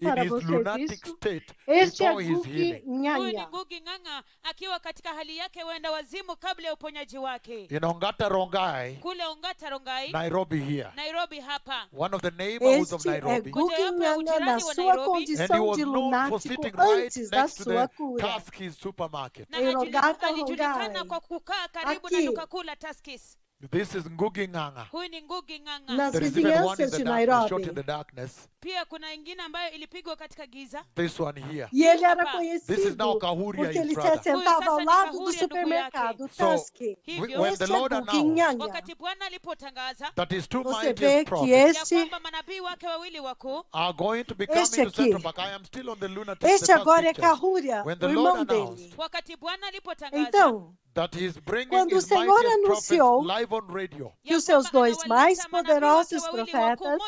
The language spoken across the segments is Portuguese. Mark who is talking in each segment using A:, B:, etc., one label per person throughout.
A: para
B: vocês
A: você disso. Este é
B: before his
A: Gugi Ng'ang'a.
C: ngugi ng'ang'a akiwa katika hali yake wenda wazimu kabla ya uponyaji wake
B: In Ongata Rongai,
C: kule ongata rongai
B: Nairobi here.
C: nairobi hapa
B: One of the neighborhoods of
A: Este é
B: Nairobi.
A: Gugi
C: Ng'ang'a
A: na
C: wa
A: sua
C: Nairobi.
B: And he
A: condição de lunático
B: right
A: antes da sua cura.
B: Tuskys supermarket.
C: na Ongata
A: Rongai.
C: Alijulikana kwa kukaa karibu
A: Aqui.
C: na duka kuu la taskis
B: This is Ngugi Nganga.
C: huyu ni ngugi ng'ang'a
A: Nas
B: There is even one in
A: vizinhanças
B: the
A: de
B: darkness, shot in the darkness.
C: pia kuna ingine ambayo ilipigwa katika giza
B: This one here.
A: E ele era
C: This
B: is
A: conhecido
B: now Kahuria,
A: porque ele se assentava ao lado do supermercado
B: So,
A: Tusk.
C: hivyo
B: when the Lord announced
C: wakati bwana alipotangaza
B: that his two
A: Você
B: mightiest
A: que
B: prophets
C: ya
A: este,
C: kwamba manabii wake wawili wakuu
B: are going to be coming to Central
A: aqui.
B: Park. I am still on the lunatic
A: este agora é. Kahúria,
B: When
A: o
B: the
A: irmão
B: Lord
A: dele.
B: announced
C: wakati bwana alipotangaza
A: Então, Quando o Senhor anunciou que os seus dois mais poderosos profetas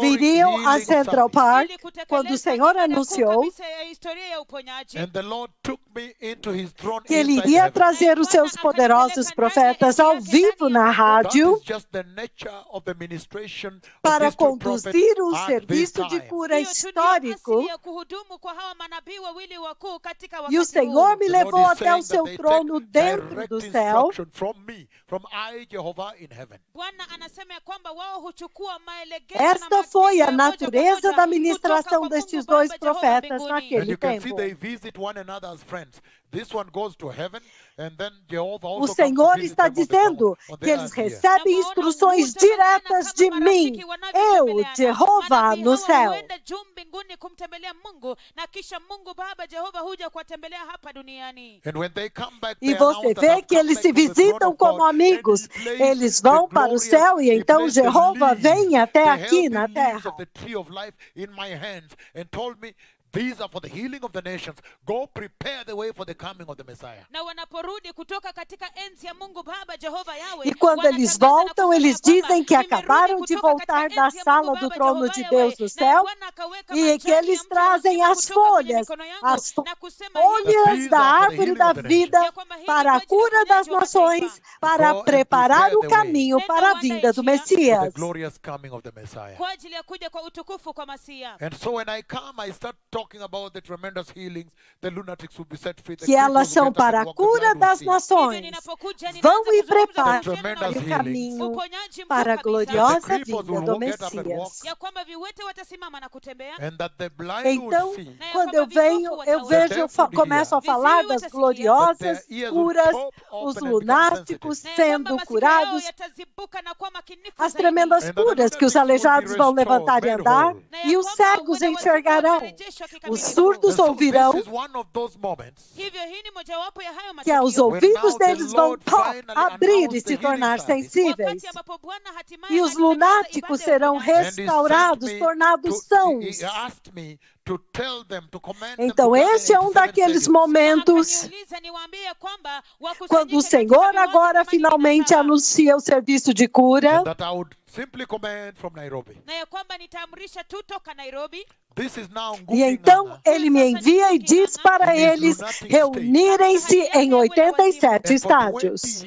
A: viriam a Central. Park quando o Senhor anunciou que ele iria trazer os seus poderosos profetas ao vivo na rádio para conduzir um serviço de cura histórico. E o
C: wakati
A: Senhor me levou até o seu
B: they
A: trono dentro do céu. Esta foi a natureza da ministração destes dois profetas naquele tempo.
B: They visit one another as friends. This one goes to heaven, and then Jehovah
A: O Senhor está dizendo que eles recebem instruções diretas de mim, eu. Jeová, no céu. E
B: they
A: você vê que
B: come
A: eles
B: back
A: se visitam como amigos. Eles vão para o céu e então Jeová vem até aqui na terra.
B: These are for the healing of the nations. Go prepare the way for the coming of the Messiah.
C: Na wanaporudi kutoka katika enzi ya Mungu Baba Jehova Yawe,
A: E quando eles voltam, eles dizem que
C: "Nimerudi
A: acabaram de voltar da sala do trono de Deus no
C: na
A: céu e que eles trazem as folhas, as folhas da árvore da vida para a cura das nações, para preparar o caminho para a vinda do Messias.
C: kwa ajili ya kuja kwa utukufu kwa Masia.
B: And so when I come, I start talking
A: Que elas são para a cura das nações. Vão e preparem o caminho. para a gloriosa vinda
B: will
A: do. Messias. Então,
B: see.
A: quando eu venho, eu vejo, eu começo a falar das gloriosas curas, os lunáticos
C: kwamba
A: sendo curados, as tremendas curas que os aleijados vão levantar e andar,
C: ya
A: e os cegos enxergarão, os surdos ouvirão,
C: hayo
A: que aos ouvidos deles vão abrir e se tornar sensíveis. E os lunáticos serão restaurados, tornados
B: to-
A: sãos.
B: He asked me to tell them, to command them
A: Então, este é um
B: 87
A: daqueles momentos quando o Senhor agora
C: 87.
A: finalmente anuncia o serviço de cura
B: Simply command from Nairobi.
C: na ya kwamba nitaamrisha tu toka Nairobi.
B: This is now
A: E então ele me envia e diz para eles reunirem-se em 87
B: And for 20
A: estádios.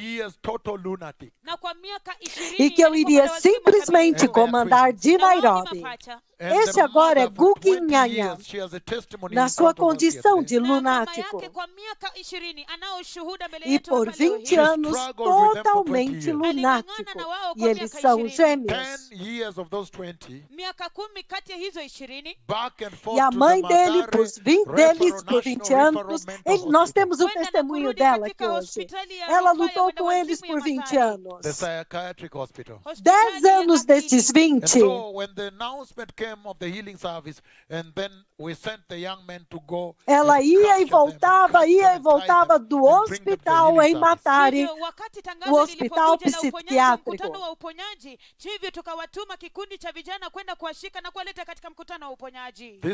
A: E que eu iria simplesmente comandar de Nairobi.
B: The
A: agora é
B: mother, for
A: Gugi
B: 20
A: Nhanya,
B: years, she has a testimony
A: na
B: in
A: sua condição de lunático. E por
C: hapa leo
A: 20
C: hii.
A: anos
B: struggled with them for 20
A: totalmente
B: years.
A: lunático. E eles são gêmeos.
B: years of those 20,
C: miaka kumi kati ya hizo ishirini
B: back and forth
A: E a mãe dele, por 20 deles, por
B: Referral
A: 20
B: National
A: anos, ele, nós temos o testemunho dela aqui hoje. Ela lutou com eles por 20
C: Mathare.
A: anos.
B: the psychiatric hospital.
C: Hospitali
A: 10
C: ya
A: anos
B: And
A: 20.
B: Of the healing service, and then we sent the young men to go.
A: Ela
B: and
A: ia e voltava, ia e voltava do hospital em
C: tangazo
A: o hospital psiquiátrico.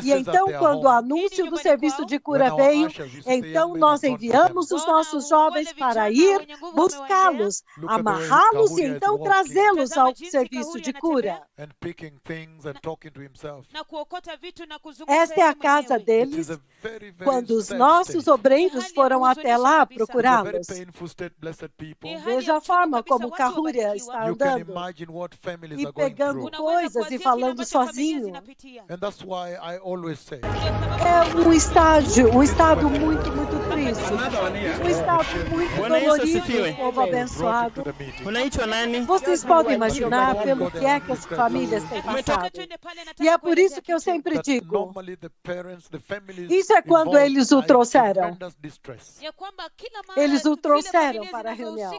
A: E então, quando o anúncio do serviço de cura veio, então
B: "Young men
A: nós enviamos
B: them."
A: os nossos jovens para ir buscá-los, amarrá-los e então trazê-los ao serviço de cura.
B: and picking things and talking to himself.
C: na kuokota vitu na kuzungumza
A: Esta é a casa deles quando os nossos obreiros
C: ya
A: foram até lá procurá-los.
C: hali
A: Veja a forma como Carrúria está andando e pegando coisas e falando sozinho.
C: zinapitia.
B: And that's why I always say,
C: Ndio sababu
A: É um estágio, um estado muito, muito triste. Um estado muito dolorido,
D: asifiwe.
A: povo abençoado. Vocês podem imaginar pelo que é que as famílias têm passado. E é por isso que eu sempre digo,
B: normally the parents, the families
A: Isso é quando eles o trouxeram. Eles o trouxeram para a reunião.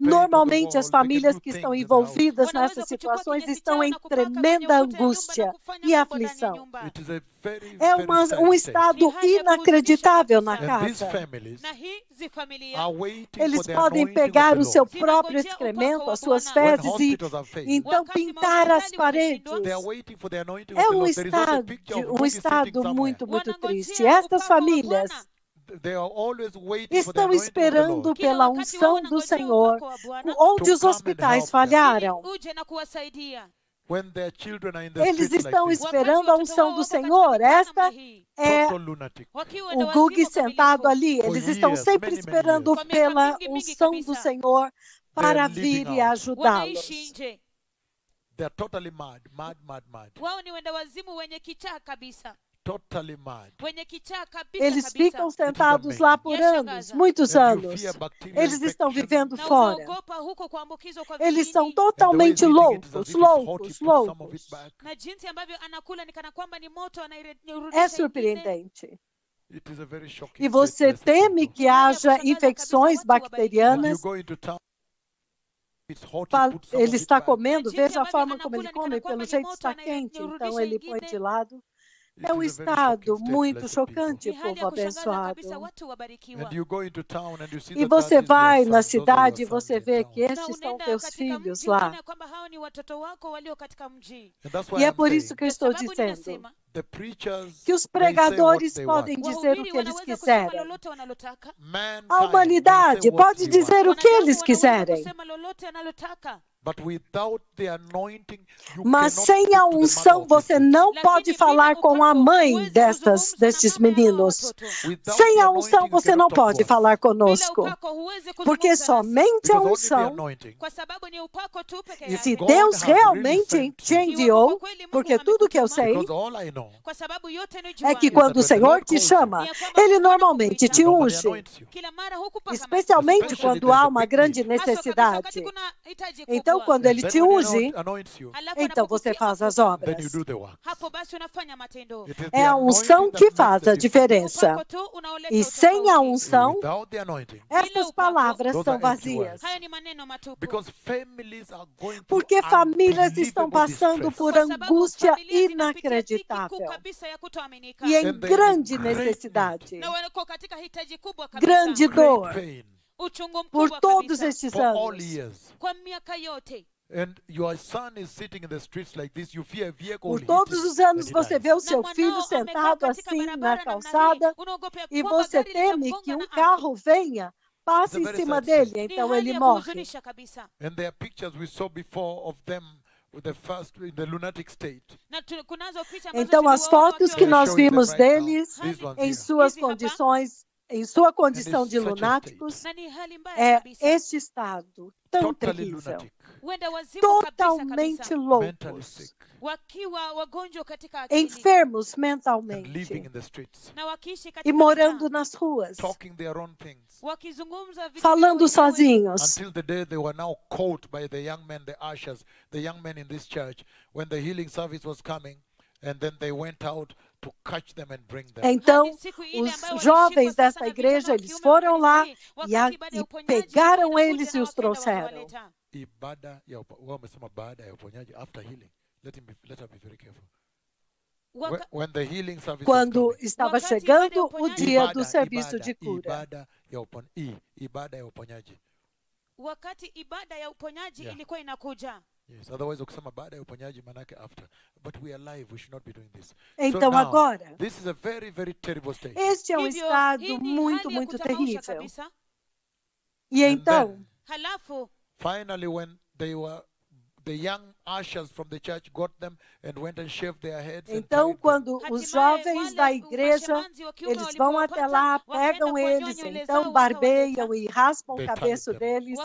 A: normalmente as famílias que estão envolvidas nessas situações estão em tremenda angústia e aflição.
C: nyumba.
B: It is a very,
A: É uma, um
B: state.
A: estado inacreditável na casa. Eles
B: the
A: podem pegar o seu próprio excremento, as suas fezes e então pintar as paredes. É um estado, um estado muito, muito triste.
C: upako
A: Estas famílias estão esperando pela unção do Senhor, onde os hospitais falharam.
C: Ili uje na kuwasaidia
B: when their children are in the
A: Eles estão esperando a unção do Senhor. Esta é o Gug sentado ali. Eles estão sempre esperando pela unção do. Senhor para vir e ajudá-los.
C: wanaishi nje
B: They are totally mad, mad, mad, mad.
C: wao ni wenda wazimu wenye kichaa kabisa
A: Eles ficam sentados lá por anos, muitos anos. Eles estão vivendo fora. Eles são totalmente loucos, loucos, loucos. É
C: anairudisha
A: surpreendente.
B: A
A: E você teme que haja infecções bacterianas. Ele está comendo, veja a
C: ambavyo
A: forma como ele come, pelo jeito está quente, então ele põe de lado. É um estado muito chocante, povo abençoado. E você vai na cidade e você vê que estes são teus filhos lá. E é por isso que eu estou dizendo que os pregadores podem dizer o que eles quiserem. A humanidade pode dizer o que eles quiserem.
C: Kusema lolote analotaka
B: But without the anointing, you
A: Mas
B: cannot
A: sem
B: speak
A: a unção,
B: of these
A: você não pode falar com a mãe destas, destes meninos. Sem a unção,
B: you
A: você não pode falar conosco. Porque somente a unção,
B: If
A: se Deus realmente te enviou, porque tudo que eu sei é que quando o Senhor te chama, Ele normalmente te unge, especialmente quando há
B: a
A: uma grande necessidade.
C: hitaji
A: Então,
C: kubwa.
A: quando Ele te
C: Alafu
A: então você faz as obras. É a unção que faz a diferença. E sem a unção, estas palavras são vazias. Porque famílias estão passando por angústia inacreditável. e em grande necessidade, grande dor por todos
B: all
A: anos.
B: years.
C: kwa miaka yote
B: And your son is sitting in the streets like this. You fear a vehicle
A: Por todos os anos você vê o seu filho sentado assim na calçada e você teme que um carro venha, passe em cima dele, então ele morre.
C: kuhuzunisha kabisa
B: And there are pictures we saw before of them with the first in the lunatic state.
C: na tu- kunazo picha ambazo
A: Então as fotos que nós vimos deles em suas condições, em sua condição de
B: such a
A: lunáticos, é este estado tão
B: Totally
A: terrível, totalmente loucos, enfermos mentalmente. e morando nas ruas,
B: talking their own things.
C: wakizungumza vitu
A: falando sozinhos.
B: Until the day they were now caught by the young men, the ushers, the young men in this church, when the healing service was coming, and then they went out to catch them and bring them.
A: Então, os jovens
C: na
A: igreja, eles foram lá
C: hii,
A: e, a, e pegaram eles e os trouxeram. Quando estava
C: ya
A: chegando o dia do serviço de cura,
B: ya uponyaji.
C: wakati ibada ya uponyaji
B: Yeah.
C: ilikuwa inakuja
B: Yes, otherwise ukisema baada ya uponyaji manake after. But we are alive, we should not be doing this.
A: Então
B: now,
A: agora,
B: This is a very, very terrible state.
A: este é um
C: Hivyo,
A: estado
C: hii ni
A: muito, muito terrível.
C: kabisa.
A: E
B: And
A: então,
B: then,
C: halafu
B: finally, when they were,
A: então quando os
C: hatimaye
A: jovens da igreja eles vão até lá, pegam eles, então barbeiam e raspam o cabeço deles,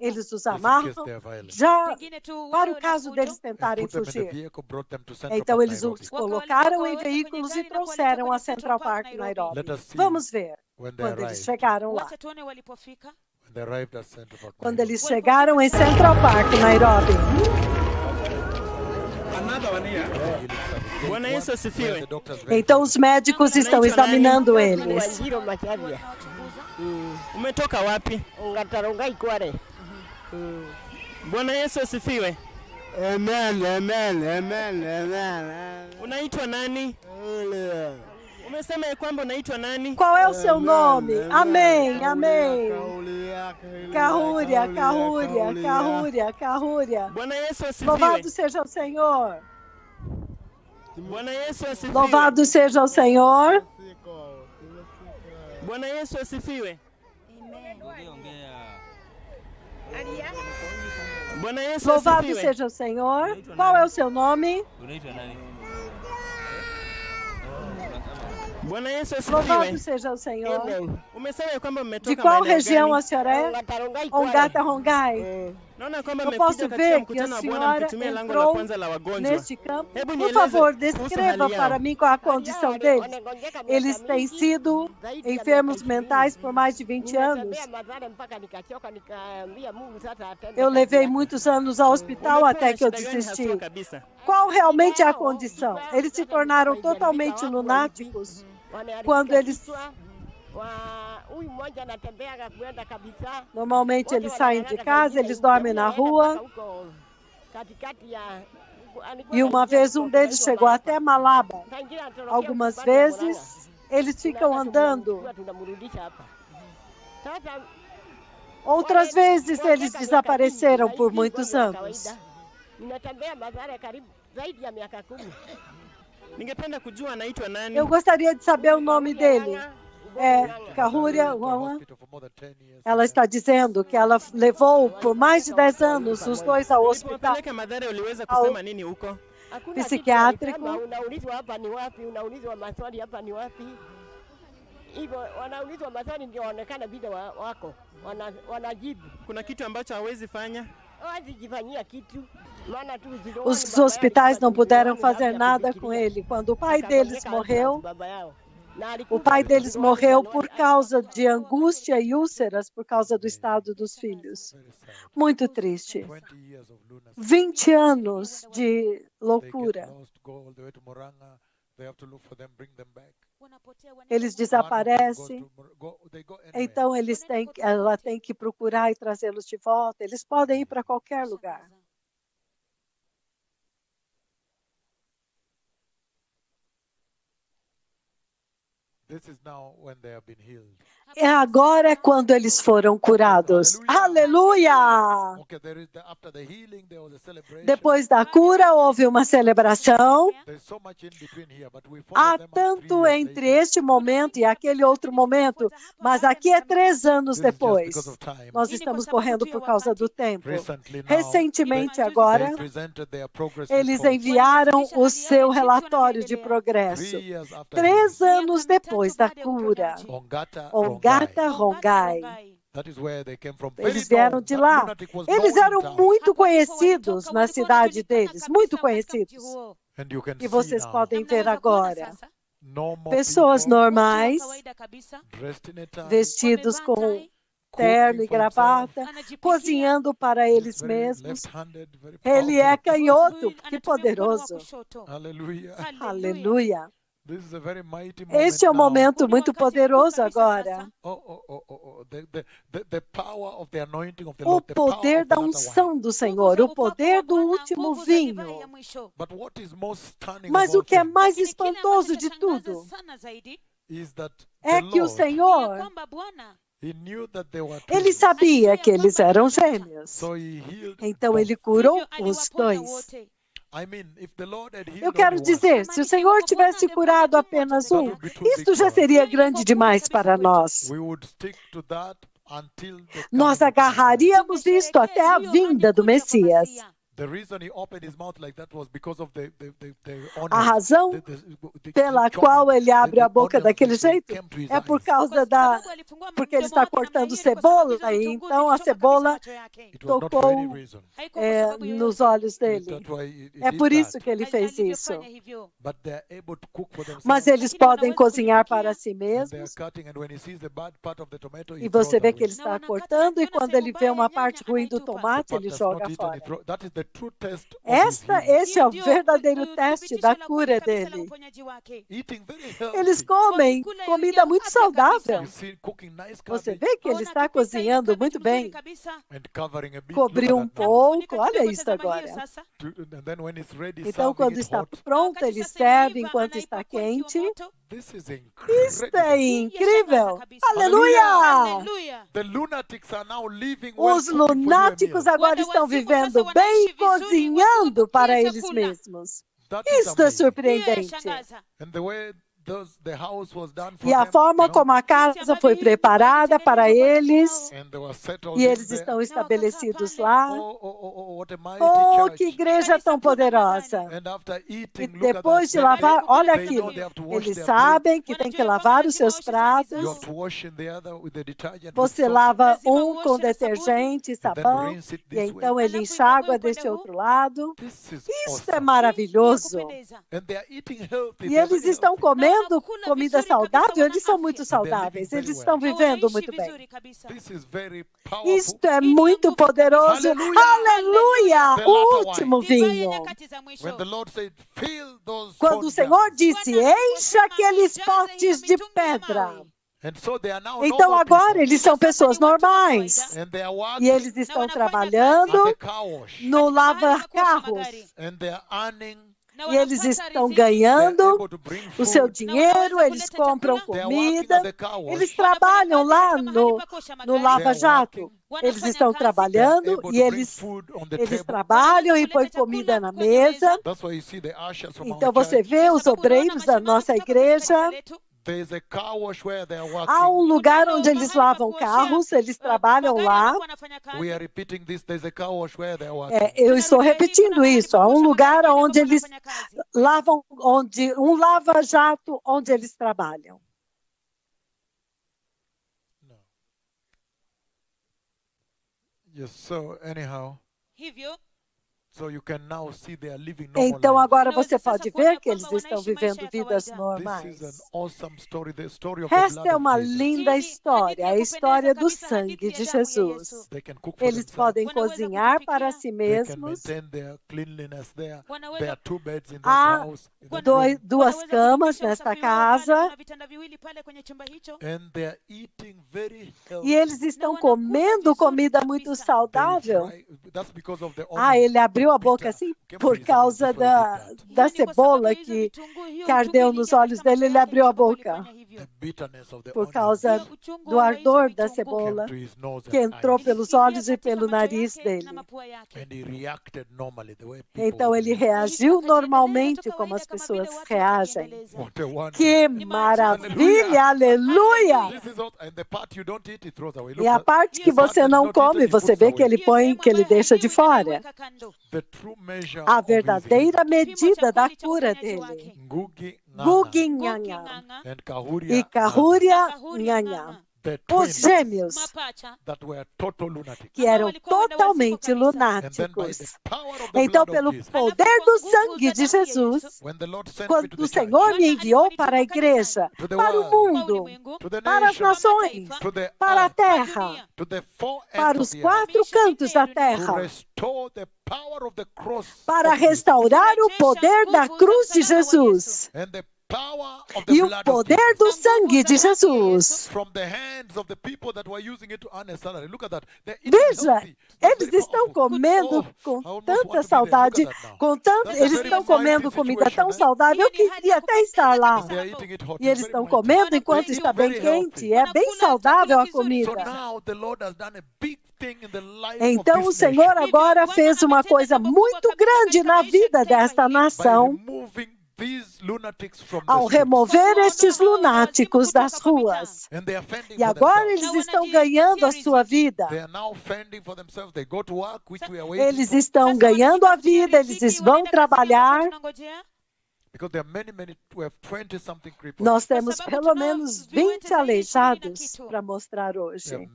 A: eles os
B: case
A: amarram, já para o caso deles
B: And
A: tentarem fugir. Então eles os colocaram em veículos e trouxeram a Central Park,
C: Nairobi.
A: Vamos ver quando eles chegaram lá.
C: Wacha tuone walipofika
B: When they arrived at Central Park,
A: Quando
B: Nairobi.
A: eles chegaram em Central Park, Nairobi. Então os médicos estão examinando eles.
D: Umetoka wapi?
E: Ngatarongai Kware.
D: Bwana Yesu asifiwe.
E: Amen, amen, amen, amen.
D: Unaitwa nani? Umesema ya kwamba unaitwa nani?
A: Qual é o seu nome? Amém, amém. Carrúria, Carrúria, Carrúria, Carrúria.
D: Bwana Yesu asifiwe.
A: Louvado seja o Senhor.
D: Bwana Yesu asifiwe.
A: Louvado seja o Senhor.
D: Bwana Yesu asifiwe. Bwana Yesu
A: Louvado seja o Senhor. Qual é o seu nome?
D: Bwana Yesu
A: Louvado
D: asifiwe.
A: seja o Senhor. De qual região a senhora é? Ongata Rongai.
D: Kwamba
A: Eu posso ver que a senhora entrou neste campo. Por favor, descreva para mim qual a condição deles. Eles têm sido enfermos mentais por mais de 20 anos. Eu levei muitos anos ao hospital
D: Umekuwa
A: até que eu desisti. Qual realmente é a condição? Eles se tornaram totalmente lunáticos quando eles-. Normalmente eles saem de casa, eles dormem na rua. E uma vez um deles chegou até Malaba. Algumas vezes eles ficam andando. Outras vezes eles desapareceram por muitos anos.
D: Ningependa kujua anaitwa nani?
A: Eu gostaria de saber o nome dele. É Carrúria
B: to a
A: Wawa.
B: hospital for more than 10 years.
A: Ela está dizendo que ela levou por mais de 10 anos os dois ao hospital.
E: Ni wapi. Hivyo wanaulizwa maswali ndio waonekana vile wa- wako wana, wanajibu
D: Kuna kitu ambacho hawezi fanya?
A: Os hospitais não puderam fazer nada com ele. Quando o pai deles morreu, o pai deles morreu por causa de angústia e úlceras por causa do estado dos filhos. Muito triste.
B: 20 years of lunacy.
A: 20 anos de loucura. Eles desaparecem. Então eles têm, ela tem que procurar e trazê-los de volta. Eles podem ir para qualquer lugar.
B: Healed.
A: É agora quando eles foram curados. Aleluia! Depois da cura, houve uma celebração. Há tanto entre este momento e aquele outro momento, mas aqui é três anos depois. Nós estamos correndo por causa do tempo. Recentemente, agora, eles enviaram o seu relatório de progresso. Três anos depois da cura.
B: Ongata,
A: Ongata
B: Rongai.
A: Eles vieram de lá. Eles eram muito conhecidos na cidade deles, muito conhecidos. E vocês podem ver agora pessoas normais, vestidos com terno e gravata, cozinhando para eles mesmos. Ele é canhoto, que poderoso.
B: Hallelujah.
A: Aleluia.
B: This is a very mighty moment
A: Este é um momento muito poderoso agora.
B: The, the, the, the power of the anointing of the
A: O
B: Lord, the power
A: poder
B: of
A: da
B: the latter wine.
A: unção do Senhor, o poder do último vinho.
B: But what is most stunning
A: Mas
B: of all
A: o que é mais espantoso de tudo
B: is that
A: é que o Senhor
B: He knew that they were
A: Ele sabia que eles eram gêmeos.
B: So he healed
A: Então ele curou os dois. Eu quero dizer, se o Senhor tivesse curado apenas um, isto já seria grande demais para nós. Nós agarraríamos isto até a vinda do Messias.
B: The reason he opened his mouth like that was because of the, the, the, the
A: A razão
B: the- the- the-
A: pela
B: the
A: qual ele abre a boca daquele jeito é por causa da. porque ele está cortando cebola e então a cebola tocou, é, nos olhos dele. É por isso que ele fez isso. Mas eles podem cozinhar para si mesmos. E você vê que ele está cortando e quando ele vê uma parte ruim do tomate, ele joga fora. Esta, esse é o verdadeiro teste da cura dele. Eles comem comida muito saudável. Você vê que ele está cozinhando muito bem. Cobriu um pouco, olha isso agora. Então, quando está
B: hot.
A: pronta, ele serve enquanto está quente.
B: This is
A: Isto é
B: incredible.
A: incrível! Aleluia!
C: Aleluia!
B: The lunatics are now living well
A: Os lunáticos agora estão vivendo bem cozinhando para eles mesmos. Isto é surpreendente. E a forma como a casa foi preparada para eles,
B: were settled
A: e eles estão estabelecidos lá.
B: Oh, oh, oh, oh,
A: que igreja tão poderosa! E depois de lavar,
B: They-
A: olha aquilo.
B: wash
A: Eles sabem que tem que lavar os seus pratos. Você lava um com detergente e sabão, e então ele enxágua deste outro lado.
B: This is
A: Isto é maravilhoso.
B: And they are eating healthy.
A: E eles estão
B: healthy.
A: Comendo comida saudável, eles são muito saudáveis, eles estão vivendo muito bem. Isto é muito poderoso.
B: Aleluia.
A: O último vinho. Quando o Senhor
B: jars."
A: disse: Encha aqueles potes de pedra. Então agora eles são pessoas normais. E eles estão
B: at
A: trabalhando no lavar carros. E eles estão ganhando
B: to bring
A: o seu dinheiro, eles compram comida, eles trabalham lá no, no Lava Jato. Eles estão trabalhando
B: to
A: e eles, eles trabalham e põem comida na mesa. Então você vê os obreiros da nossa igreja.
B: There is a car wash where they are working.
A: Há um lugar onde eles lavam carros, eles trabalham lá.
B: We are repeating this. There's a car wash where they are working.
A: É, eu estou repetindo isso. Há um lugar onde eles lavam, onde um lava-jato onde eles trabalham.
B: Yes. So anyhow,
C: Hivyo
A: Então agora você pode ver que eles estão vivendo vidas normais. Esta é uma linda história, a história do sangue de Jesus. Eles podem cozinhar para si mesmos. Há
B: house. in that
C: Wana-
A: Doi-
B: room.
A: duas camas nesta casa e eles estão comendo comida muito saudável.
B: fry- That's because of the
A: Ah, ele abriu a boca assim por causa da, da cebola que que ardeu nos olhos dele, ele abriu a boca.
C: Alifanya hivyo.
B: The bitterness of the
A: por causa do
C: hizo
A: ardor da cebola que entrou pelos olhos e pelo nariz dele. Então ele reagiu normalmente como as pessoas reagem. Que maravilha! Aleluia! E a parte que você não come, você vê que ele põe, que ele deixa de fora. A verdadeira medida da cura dele.
B: Ngugi Nganga
A: Guguinhanha
B: and Kahuria
A: Os gêmeos que eram totalmente
B: by the
A: lunáticos. Então, pelo
B: Jesus,
A: poder do sangue de Jesus,
B: me to
A: quando o Senhor me enviou para a igreja, para o mundo, para as nações, para a terra, para os quatro cantos da terra, para
B: Jesus.
A: restaurar o poder da cruz de Jesus E o poder do sangue de Jesus. Veja, eles estão comendo
B: Oh,
A: com tanta saudade, com tanto, eles estão comendo comida tão
B: eh?
A: saudável. Eu queria até estar lá. E eles estão comendo enquanto está bem quente. É bem saudável a comida. Então o Senhor agora fez uma coisa muito grande na vida desta nação ao remover estes lunáticos das ruas. E agora eles estão ganhando a sua vida. Eles estão ganhando a vida, eles vão trabalhar.
B: Because there are many, many, we have 20 something cripples.
A: Nós temos pelo menos
C: viwete
A: 20
C: zaidi ya ishirini na
A: aleijados para mostrar hoje.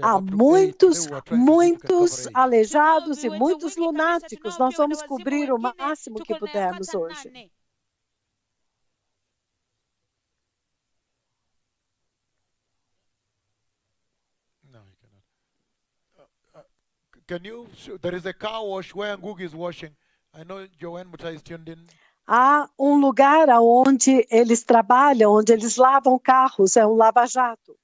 A: Há
B: eight.
A: muitos, muitos aleijados e muitos lunáticos. Nós vamos cobrir o
C: wengine,
A: máximo que
C: na
A: pudermos hoje.
C: nane.
B: No, you cannot. Uh, uh, can you? Show, there is a car wash where Ngugi is washing. I know Joanne Mutai is tuned in.
A: Há um lugar onde eles trabalham, onde eles lavam carros, é um lava-jato.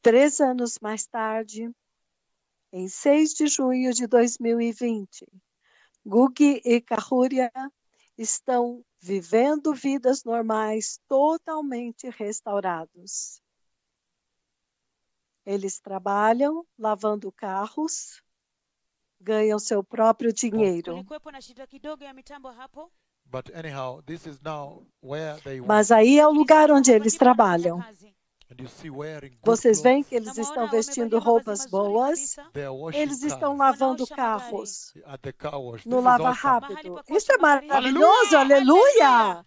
A: Três anos mais tarde, em 6 de junho de 2020, Gugi e Kahúria estão vivendo vidas normais totalmente restaurados. Eles trabalham lavando carros, ganham seu próprio dinheiro. Mas aí é o lugar onde eles trabalham. Vocês veem que eles estão vestindo roupas boas, eles estão lavando carros. No lava rápido. Isso é maravilhoso, aleluia!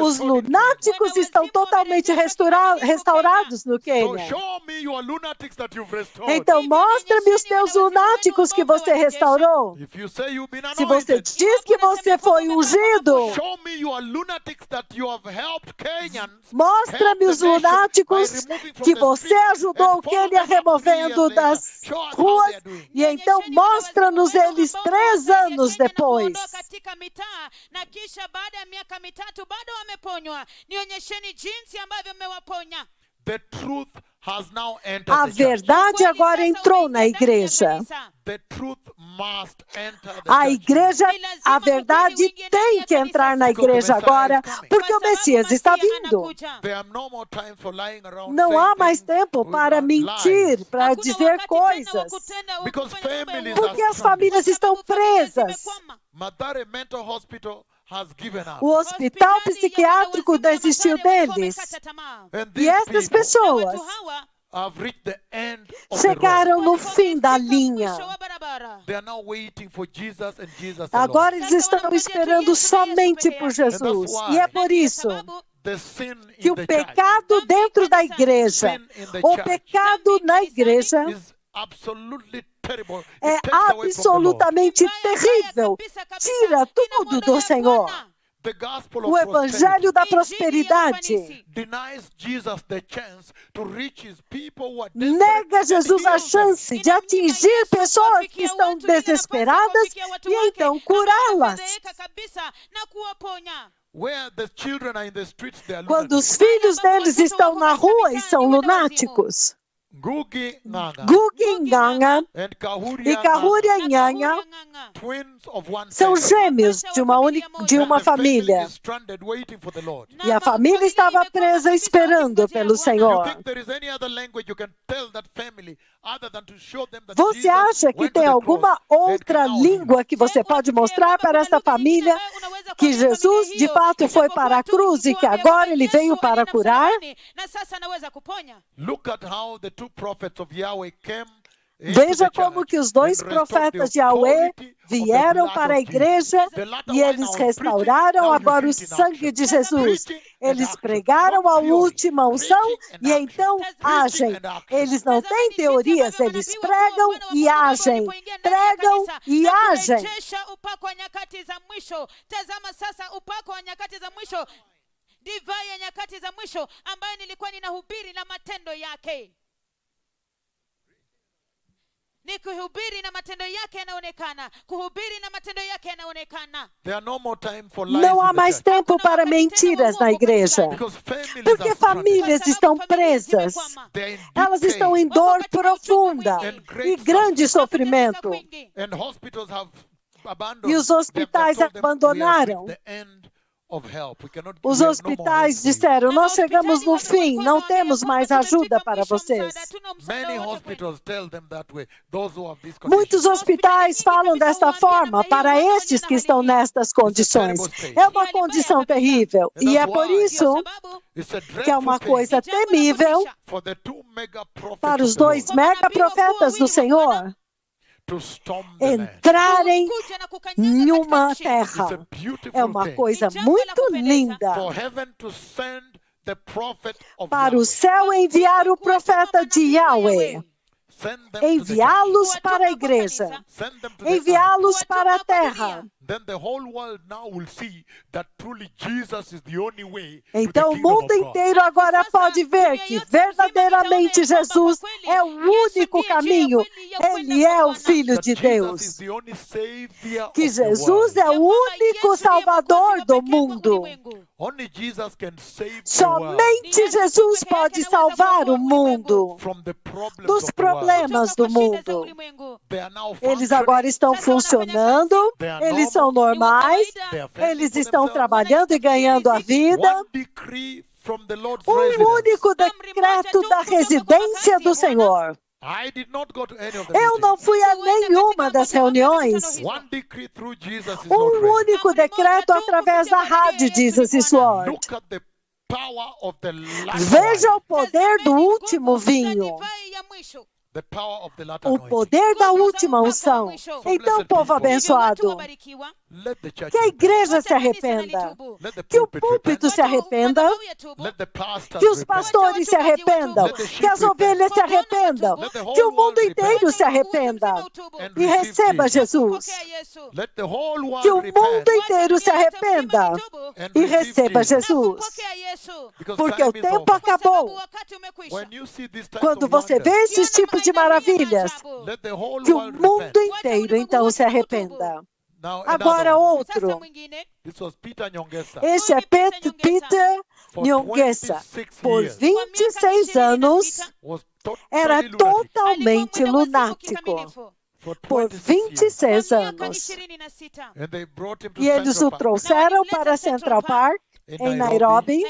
A: Os lunáticos estão totalmente restaura- restaurados no Quênia. Então mostra-me os teus lunáticos que você restaurou. Se você diz que você foi ungido, mostra-me os lunáticos que você ajudou o Quênia removendo das ruas e então mostra-nos eles três anos depois. A
B: the church.
A: verdade agora entrou na igreja. A igreja, a verdade tem que entrar na igreja agora, porque o Messias está
C: Masihi
A: vindo.
C: anakuja.
B: There are no more time for lying around
A: Não há mais tempo para mentir, para dizer coisas, porque as famílias estão presas.
C: zimekwama.
B: Madare Mental Hospital has given up.
A: O hospital psiquiátrico desistiu deles.
B: And
A: E
B: people
A: pessoas Chegaram no fim da linha. Agora eles estão esperando somente por Jesus. E é por isso que o pecado dentro da igreja, o pecado na igreja é absolutamente terrível. Tira tudo do Senhor. O evangelho da prosperidade. nega Jesus a chance de atingir pessoas que estão desesperadas e então curá-las. Quando os filhos deles estão na rua e são lunáticos. Guginganga
B: and Kahuri
A: e Kahúria
C: Na
A: Nhanga
C: Kahuri Nganga.
B: twins of one
A: são gêmeos de uma, uni- de uma família. E a família estava presa esperando pelo Senhor. Você acha que tem alguma outra língua que você pode mostrar para essa família que Jesus de fato foi para a cruz e que agora ele veio para curar?
C: kuponya
B: Look at how the
A: Veja como que os dois profetas de Yahweh vieram para a igreja e eles restauraram agora o sangue de Jesus. Eles pregaram a última unção e então agem. Eles não têm teorias, eles pregam e agem. Pregam e agem.
C: divai ya nyakati za mwisho ambayo nilikuwa ninahubiri na matendo yake ni kuhubiri na matendo yake yanaonekana kuhubiri na matendo yake yanaonekana
B: There are no more time for lies
A: Não
B: in
A: há
B: the
A: mais
B: church.
A: tempo para mentiras na igreja.
B: Because families
A: Porque famílias estão presas.
C: zimekwama.
B: They are in deep
A: Elas estão
B: pain.
A: em dor profunda e grande sofrimento.
B: And hospitals have abandoned.
A: E os hospitais
B: told them, "We have
A: abandonaram. Os hospitais
B: help for you."
A: disseram: Nós chegamos no fim, não temos mais ajuda para vocês. Muitos hospitais falam desta forma para estes que estão nestas condições. É uma condição terrível. E é por isso que é uma coisa temível para os dois mega profetas do Senhor
B: to storm the land.
A: Entrarem em uma terra. É uma coisa muito linda. Para o céu enviar o profeta de Yahweh, enviá-los para a igreja, enviá-los para a terra.
B: Then the whole world now will see that truly Jesus is the only way to
A: Então o mundo inteiro agora pode ver
C: dunia
A: que
C: yote mzima
A: verdadeiramente Jesus é o único caminho, ele é o. Filho de Deus. Que Jesus é o único Salvador do mundo. Somente Jesus
C: yake
A: pode salvar o mundo dos problemas do mundo. Eles agora estão funcionando, eles são normais, eles estão trabalhando e ganhando a vida. Um único decreto da residência do Senhor.
B: I did not go to any of the
A: Eu não fui a nenhuma das reuniões. Um único decreto através da rádio Jesus
B: the latter
A: Veja o poder do último vinho, o poder da última unção. Então, povo abençoado, que a igreja se arrependa, que o púlpito se arrependa, que os pastores se arrependam, que as ovelhas se arrependam, que o mundo inteiro se arrependa e receba
B: Jesus.
A: Que o mundo inteiro se arrependa e receba
B: Jesus.
A: Porque o tempo acabou.
B: When you see these types
A: Quando
B: of
A: você vê esses tipos de maravilhas,
B: let the whole
A: que o mundo inteiro então se arrependa. Agora outro.
B: This was Peter Nyongesa.
A: Esse é Pet- Peter
B: For
A: Nyongesa.
B: 26
A: Por
B: years,
A: 26 anos, era totalmente lunático.
B: For
A: Por
B: 26 years.
A: 26 anos. E eles
B: Central
A: o
B: Park
A: trouxeram para Central Park,
B: in
A: em Nairobi,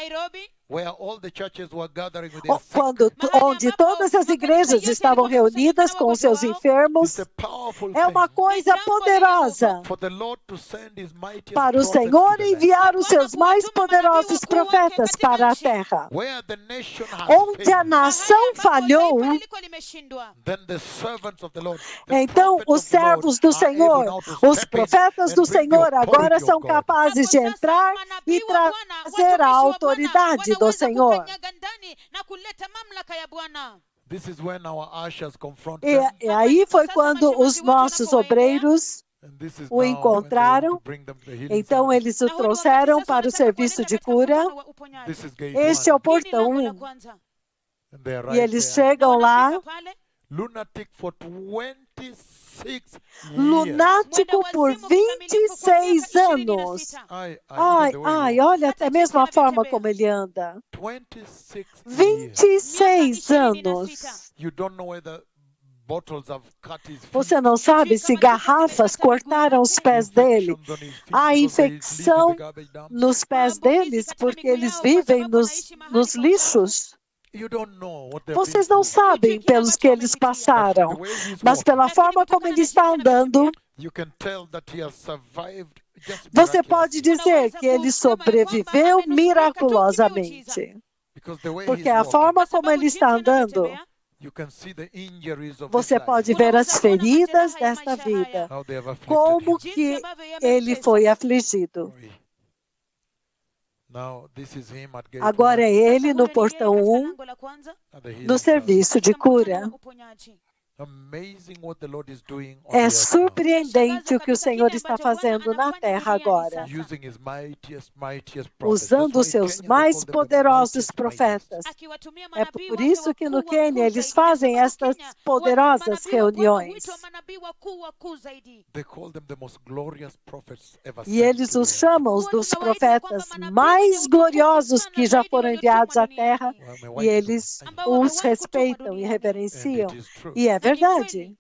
C: Nairobi,
B: where all the churches were gathering with their
A: o-
B: sick.
A: quando, onde todas as igrejas estavam reunidas com seus enfermos.
B: Powerful
A: É uma coisa poderosa.
B: for the Lord to send his mightiest
A: para o Senhor enviar os seus mais poderosos profetas para a terra.
B: Where the nation has
A: Onde a
B: failed,
A: nação falhou,
B: then the servants of the Lord, the
A: então
B: prophets
A: os
B: of the Lord
A: servos do Senhor, os profetas do Senhor agora
B: authority
A: são capazes de entrar e trazer a autoridade do Senhor.
B: This is when our ushers confront
A: E,
B: them,
A: e aí foi quando os nossos obreiros, o encontraram, então eles o trouxeram para o serviço de cura. Este é o portão 1.
B: and they are
A: E eles chegam lá,
B: Lunatic for 26 years.
A: Lunático por 26 anos.
B: Ai, ai,
A: olha até mesmo a forma como ele anda.
B: 26 years.
A: 26 anos. Você não sabe se garrafas cortaram os pés dele, Há infecção nos pés deles, porque eles vivem nos, nos lixos. Vocês não sabem pelos que eles passaram, mas pela forma como ele está andando, você pode dizer que ele sobreviveu miraculosamente. Porque a forma como ele está andando, você pode ver as feridas desta vida, como que ele foi afligido.
B: Oi. Now, this is him at gate
A: Agora é ele no portão 1,
B: at the healing
A: no serviço de cura.
B: Amazing what the Lord is doing on
A: É surpreendente o que o Senhor está fazendo na terra agora, usando os seus mais
B: call them the
A: poderosos profetas. É por isso que no Quênia eles fazem estas poderosas reuniões.
B: They call them the most glorious prophets ever
A: E eles os chamam dos profetas mais gloriosos que já foram enviados à terra, e eles os respeitam e
B: And
A: reverenciam. E é verdade,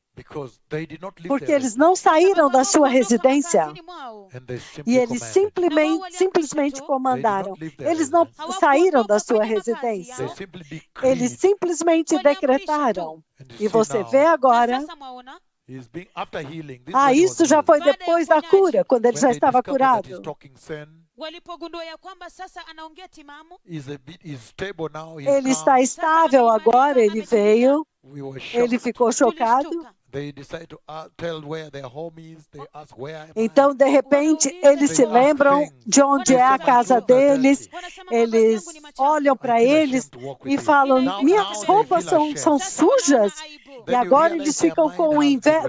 A: porque eles não saíram da sua residência. E eles simplesmente, simplesmente comandaram. Eles não saíram da sua residência, eles simplesmente decretaram. E você vê agora, ah, isso já foi depois da cura, quando ele já estava curado. Ele está estável agora, ele veio,
B: We were
A: ele ficou chocado.
C: tulishtuka
B: They decide to uh?
A: Então, de repente, eles se lembram de onde é a casa deles, eles olham para eles e falam: Minhas roupas são, são sujas. E agora eles ficam com,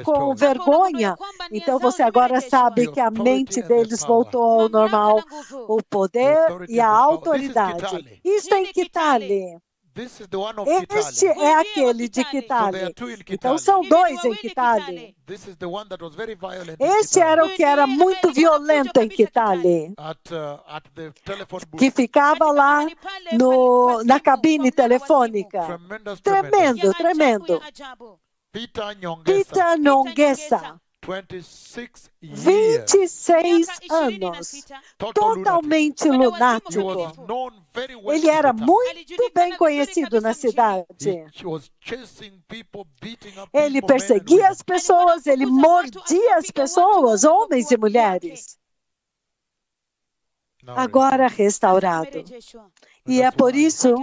A: com vergonha. Então você agora sabe que a mente deles voltou ao normal, o poder e a autoridade. Isso é em Kitale.
B: This is the one of
A: Este é aquele de Kitale. Então são dois em Kitale. Este era o que era muito violento em Kitale,
B: uh,
A: que ficava lá no, na cabine telefônica. Tremendo, tremendo.
B: Peter Nyongesa,
A: Peter Nongessa,
B: 26 years.
A: 26 anos, totalmente lunático. Ele era muito bem conhecido na cidade. Ele perseguia as pessoas, ele mordia as pessoas, homens e mulheres. Agora restaurado. E é por isso,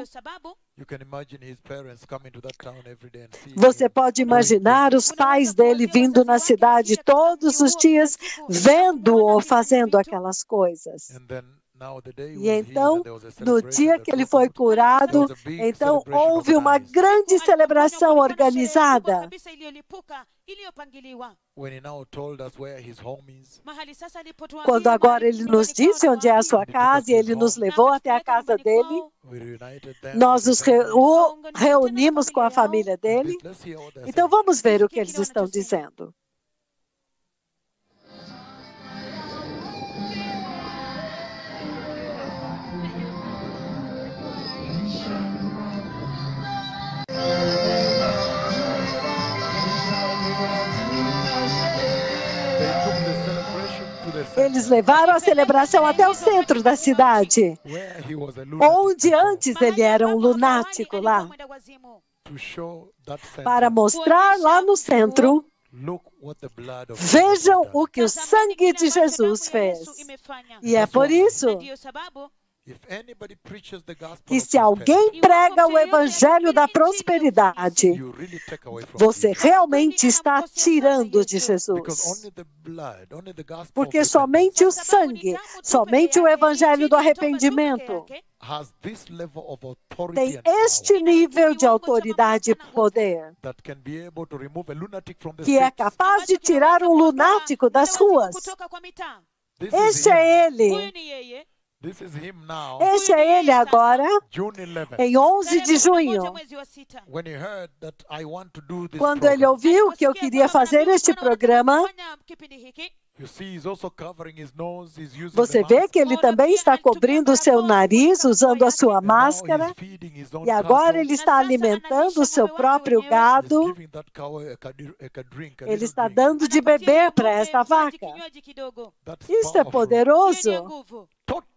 A: Você pode imaginar os pais dele vindo na cidade todos os dias, vendo-o fazendo aquelas coisas. E então, no dia que ele foi curado, então houve uma grande celebração organizada. Quando agora ele nos disse onde é a sua casa e ele nos levou até a casa dele, nós
B: with
A: nos
B: the family.
A: re- o reunimos com a família dele. Então
B: saying.
A: vamos ver o que eles estão dizendo. Eles levaram a celebração até o centro da cidade, onde antes ele era um lunático lá, para mostrar lá no centro. Vejam o que o sangue de Jesus fez. E é por isso
B: If anybody preaches the gospel
A: que
B: of
A: se alguém prega o evangelho da prosperidade, você realmente está tirando de
B: Because
A: Jesus.
B: only the blood, only the gospel
A: Porque somente o
B: repentance
A: sangue, somente o evangelho do arrependimento
B: has this level of authority
A: tem este nível de autoridade e poder,
B: that can be able to remove a lunatic from the
A: que é capaz de tirar um lunático das ruas.
B: This is
A: Este é ele.
B: This is him now.
A: Este é ele agora,
B: June 11.
A: em 11 de junho. Quando ele ouviu que eu queria fazer este programa, você vê que ele também está cobrindo o seu nariz, usando a sua máscara, e agora ele está alimentando o seu próprio gado. Ele está dando de beber para esta vaca. Isso é poderoso,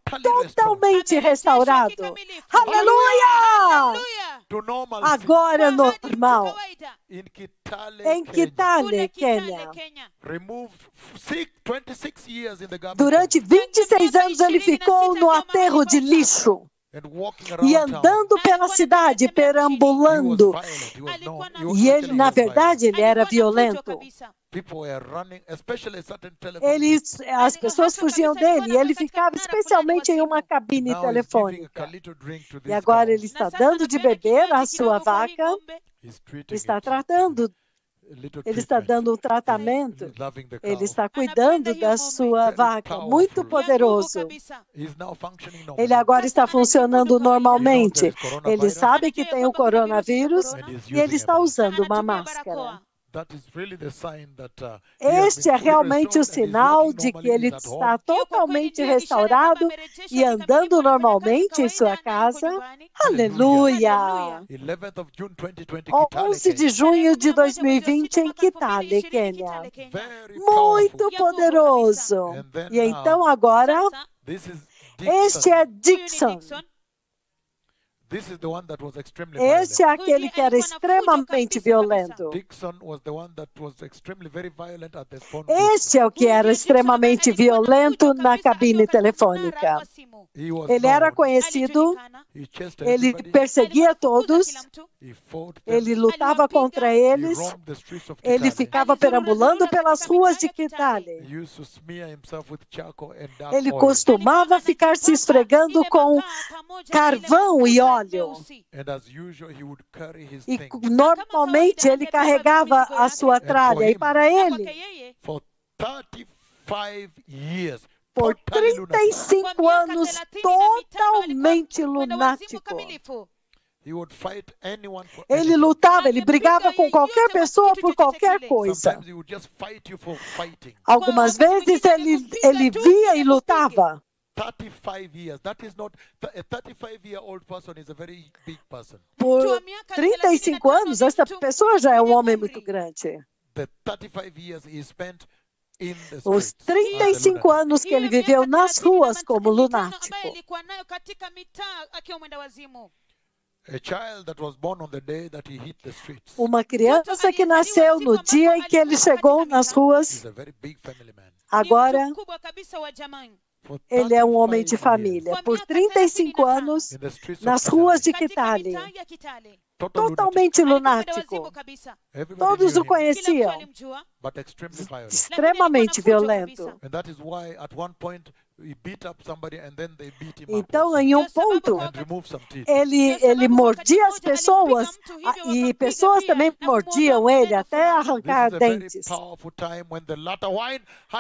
A: totalmente restaurado. Aleluia! Agora é normal.
B: in Kitale,
A: Em. Kitale, Quênia.
B: Removed f- six, 26 years in the government
A: Durante 26 anos ele ficou no aterro de lixo
B: and walking around
A: e andando pela cidade,
B: He was
A: perambulando. E ele, na verdade, ele era violento.
B: People were running, especially certain telephone
A: Ele,
B: booths.
A: as pessoas fugiam dele e ele ficava especialmente em uma cabine telefônica. E agora ele está dando de beber à sua vaca, está tratando, ele está dando um tratamento, ele está cuidando da sua vaca. Muito poderoso.
B: Now functioning
A: Ele agora está funcionando normalmente. Ele sabe que tem o coronavírus e ele está usando uma máscara.
B: Uh,
A: Este é realmente o sinal de que ele está totalmente restaurado e andando normalmente em sua casa. Aleluia!
B: 11th of June 2020, Kitale,
A: 11 de junho de 2020 em Kitale, Quênia. Muito poderoso. E então
B: now,
A: agora, este é Dixon.
B: This is the one that was extremely
A: Este é aquele que era extremamente violento. Este é o que era extremamente violento na cabine telefônica. Ele era conhecido, ele perseguia todos. Ele lutava contra eles. Ele ficava perambulando pelas ruas de Kitale. Ele costumava ficar se esfregando com carvão e óleo. E normalmente ele carregava a sua tralha. E para ele,
B: for 35 years.
A: por
B: totally lunatic.
A: 35 anos, totalmente lunático. Ele lutava, ele brigava com qualquer pessoa por qualquer coisa. Algumas vezes ele, ele via e lutava.
B: 35 years. That is not a 35 year old person is a very big person.
A: Por 35 anos, essa pessoa já é um homem muito grande.
B: The 35 years he spent in the
A: Os
B: streets. as a
A: 35
B: lunatic.
A: anos que ele viveu nas ruas como lunático. Uma criança que nasceu no dia em que ele chegou nas ruas, agora ele é um homem de
B: 35 years.
A: família. Por
C: miaka
A: 35
C: 35
A: anos,
B: In the streets
A: nas
B: of
A: ruas de Kitale, totalmente lunático. Todos
B: knew
A: o conheciam,
B: violent.
A: extremamente violento. Então, em um ponto, ele, ele mordia as pessoas e pessoas também mordiam ele até arrancar dentes.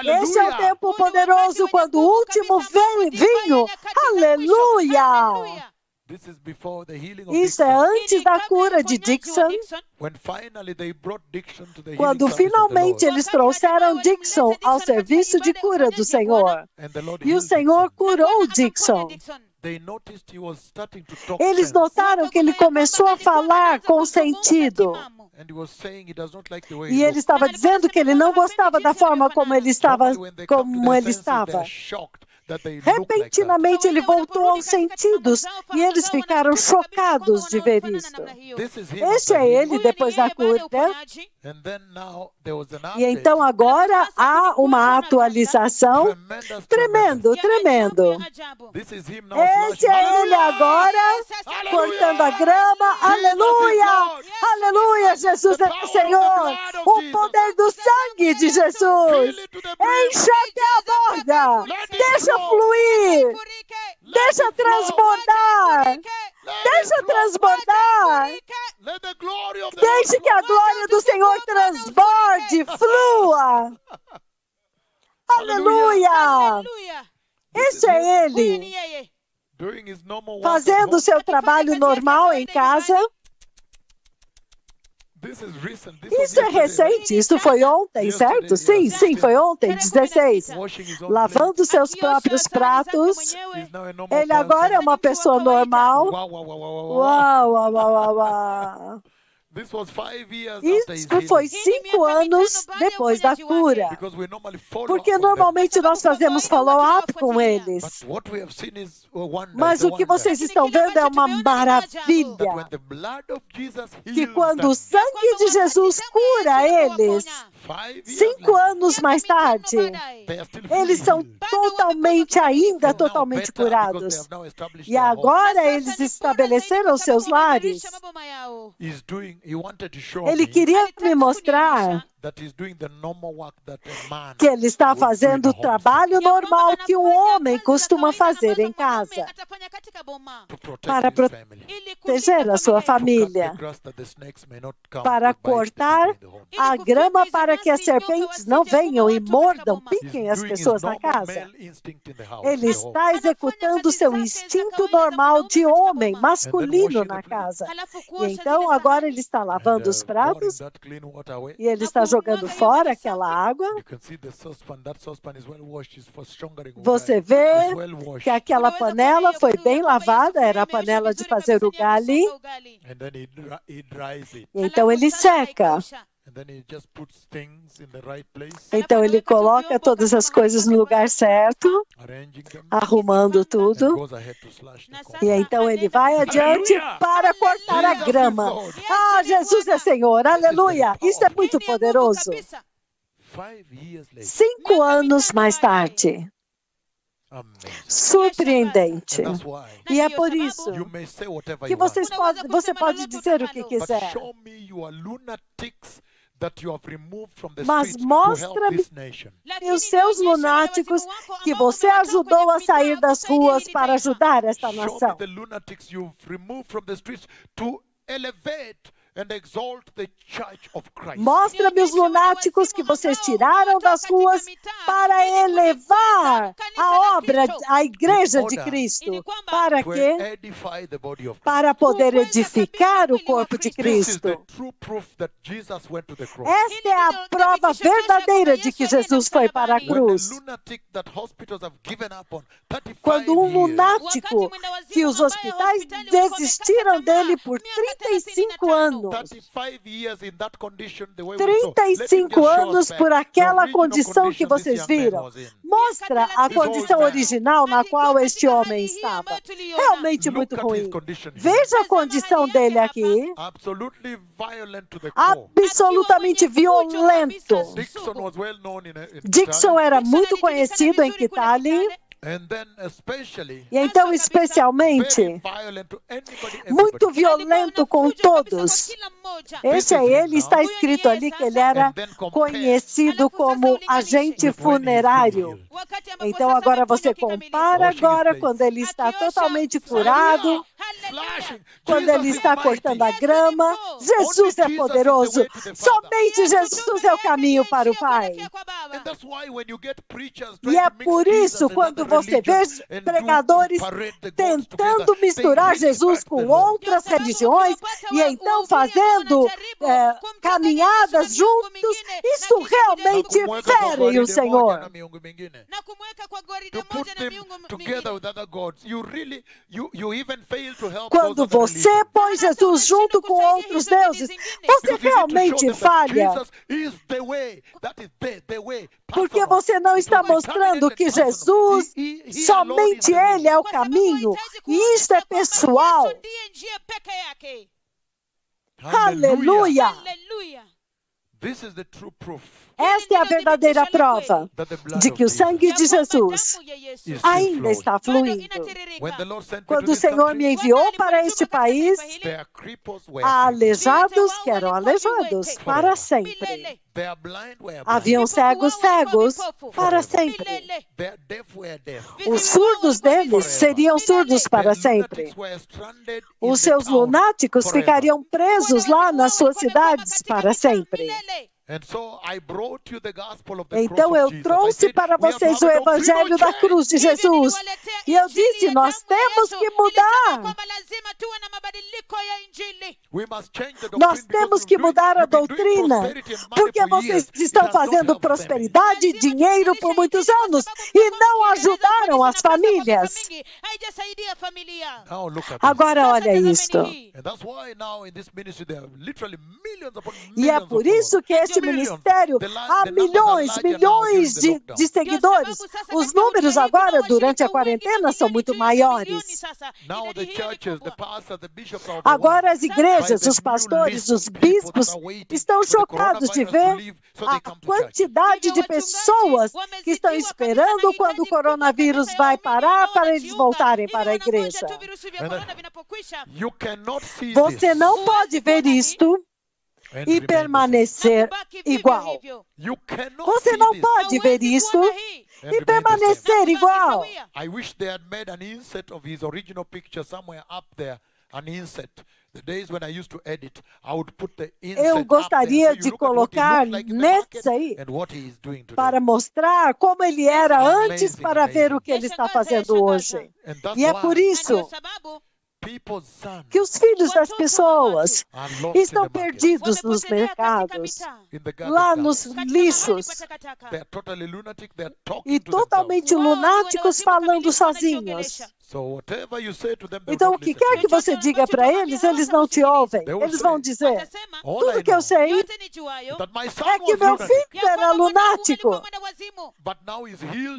A: Esse é o tempo poderoso quando o último vinho, aleluia!
B: This is before the healing of
A: Isso é
B: Dixon.
A: antes da cura de Dixon,
B: When finally they brought Dixon to the
A: quando
B: healing service of the
A: finalmente
B: Lord.
A: eles trouxeram Dixon ao serviço de cura do Senhor.
B: And the Lord
A: E o
B: healed
A: Senhor
B: Dixon.
A: curou Dixon.
B: They noticed he was starting to talk
A: Eles notaram que ele começou a falar com sentido.
B: And he was saying he does not like the way
A: E
B: he
A: ele estava dizendo que ele não gostava da forma como ele estava, como ele estava. Repentinamente ele voltou aos sentidos e eles ficaram chocados de ver isto.
B: This is him
A: Este é ele depois da cura.
B: An
A: E então agora há uma atualização tremendo, tremendo.
B: This is him now
A: Este é ele agora cortando a grama. Aleluia! Aleluia! Jesus é o Senhor! O poder do sangue de Jesus! Enche até a borda! Deixa fluir! Deixa transbordar! Deixa transbordar! Deixe que a glória do Senhor transborde, flua! Aleluia! Este é ele, fazendo
B: home.
A: seu trabalho normal em casa.
B: This is recent. This was
A: Isso é recente, isso foi ontem, certo? Sim, sim, foi ontem, 16.
B: right? Washing his own
A: Lavando seus próprios pratos.
B: normal
A: Ele agora é uma pessoa normal.
B: Wow, wow.
A: Uau, uau, uau, uau, uau.
B: This was five years after his
A: Isso foi cinco anos depois da cura. Porque normalmente nós fazemos follow-up com eles.
B: Wonder.
A: Mas o que vocês estão vendo é uma maravilha. Que quando o sangue de Jesus cura eles,
B: five years
A: cinco
B: later,
A: anos mais tarde, eles são totalmente ainda totalmente curados. E agora eles estabeleceram seus lares.
B: He's doing, he wanted to show
A: Ele
B: me.
A: queria me mostrar
B: that he's doing the normal work that a man
A: que ele está fazendo
B: a
A: o trabalho normal que um homem costuma fazer em casa. para
B: his family.
A: proteger a sua família, para cortar a grama para que as serpentes não venham e mordam, piquem as pessoas na casa.
B: male instinct in the house,
A: Ele está executando seu instinto normal de homem, masculino na casa. E então agora ele está
B: And,
A: lavando
B: uh,
A: os pratos e ele está jogando fora aquela água.
B: You can see the saucepan. That saucepan is well washed. It's for strongering
A: Você vê que aquela panela foi bem lavada, era a panela de fazer o gali. Então ele seca.
B: And then he just puts things in the right place,
A: Então ele coloca todas as coisas no lugar certo, arrumando
B: and
A: tudo. E então ele vai adiante para cortar a grama. Ah, Jesus é Senhor, aleluia! Isso é muito poderoso. Cinco anos mais tarde, surpreendente.
B: Why.
A: E é por isso que vocês podem, você pode dizer o que quiser.
B: Show me your lunatics that you have removed from the
A: Mas
B: streets to help
A: mostra-me. E os seus lunáticos
C: wako
A: que você ajudou a sair das ruas para ajudar esta nação. Mostra-me os lunáticos que vocês tiraram das ruas para elevar a obra, a igreja de Cristo, para
B: Christ.
A: para poder edificar o corpo de Cristo. Esta é a prova verdadeira de que Jesus foi para a cruz.
B: lunatic that hospitals have given up on 35
A: Quando um lunático que os hospitais desistiram dele por 35 anos,
B: 35 years in that condition, the way we saw. Let me
A: 35
B: just show us
A: anos por aquela condição que vocês viram. Mostra a condição original na qual este homem estava. Realmente muito ruim. Veja a condição dele aqui. Absolutamente violento.
B: Dixon
A: era muito conhecido em Kitali.
B: And then especially
A: E então,
B: very
A: especialmente, muito violento com todos. Esse é ele, está escrito ali que ele era conhecido como agente funerário. Então agora você compara agora quando ele está totalmente curado, Quando ele
B: Jesus
A: está cortando a
B: mighty.
A: grama. Jesus é poderoso. Somente Jesus é o caminho para o Pai.
B: And that's why when you get preachers
A: E é por isso
B: and
A: quando você vê pregadores tentando misturar Jesus com outras religiões e então fazendo eh, caminhadas juntos, isso realmente
B: kwa
A: fere o Senhor.
C: gwaride
B: To put
C: moja na
B: them
C: miungu
B: together
C: mingine
B: with other gods. You really, you, you even fail to help
A: Quando você põe Jesus junto com outros deuses, você realmente falha.
B: Jesus is the way. That is the, the way.
A: Porque você não está mostrando que. Jesus, somente
B: the way.
A: Ele é o caminho. E isto é
C: kwamba
A: pessoal. Aleluia!
C: haleluya
B: This is the true proof
A: Esta é a verdadeira prova de que o sangue de Jesus ainda está fluindo. Quando o Senhor me enviou para este país, aleijados eram aleijados para sempre. Haviam cegos cegos para sempre. Os surdos deles seriam surdos para sempre. Os seus lunáticos ficariam presos lá nas suas cidades para sempre.
C: Milele.
B: And so I brought you the gospel of the
A: Então eu trouxe para
B: "We have to
A: vocês o evangelho da
B: change."
A: cruz de Jesus. E eu disse, nós temos que mudar. Nós
B: because
A: temos
B: you've
A: que mudar a
B: you've been doing
A: doutrina,
B: prosperity and money
A: porque
B: for
A: vocês estão fazendo prosperidade e dinheiro por muitos anos e não ajudaram as famílias.
C: haijasaidia familia
B: Now look at this.
A: Agora olha
C: tazameni
A: isto.
C: hii.
B: And that's why now in this ministry there are literally millions upon
A: E
B: millions
A: é
B: of
A: por isso que este
B: Millions.
A: ministério
B: are
A: milhões, milhões de, de seguidores. Os números agora, durante a quarentena, são muito maiores. Agora as igrejas, os pastores, os bispos estão chocados de ver a quantidade de pessoas que estão esperando quando o coronavírus vai parar para eles voltarem para a igreja. Você não pode ver isto e
B: remain the
A: permanecer igual.
B: same. You cannot
A: Você não pode ver isto
B: and
A: e
B: remain the same.
A: permanecer igual.
B: I wish they had made an insert of his original picture somewhere up there. An insert. The days when I used to edit, I would put the insert
A: Eu gostaria de colocar nesse aí
B: and what he is doing today.
A: para mostrar como ele era antes para ver o que ele está fazendo hoje.
B: And that's
A: E é
B: why
A: por isso que os filhos das pessoas estão perdidos nos mercados,
B: in the
A: lá nos lixos.
B: talking
A: e totalmente lunáticos falando sozinhos. Então, o que quer que você diga para eles, eles não te ouvem. Eles vão dizer: tudo que eu sei é que meu filho era lunático,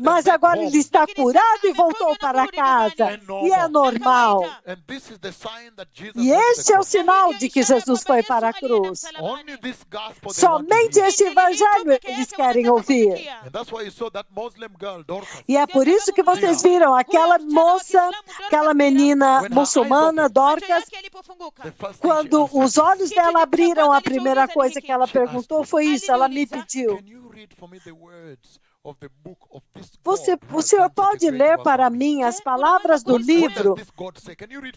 A: mas agora ele está curado e voltou para casa. E é
B: normal.
A: E este é o sinal de que Jesus foi para a cruz. Somente este evangelho eles querem ouvir. E é por isso que vocês viram aquela moça, aquela menina muçulmana, Dorcas, quando os olhos dela abriram, a primeira coisa que ela perguntou foi isso. Ela me pediu: Você, o senhor pode ler para
B: for me?"
A: mim as palavras do livro?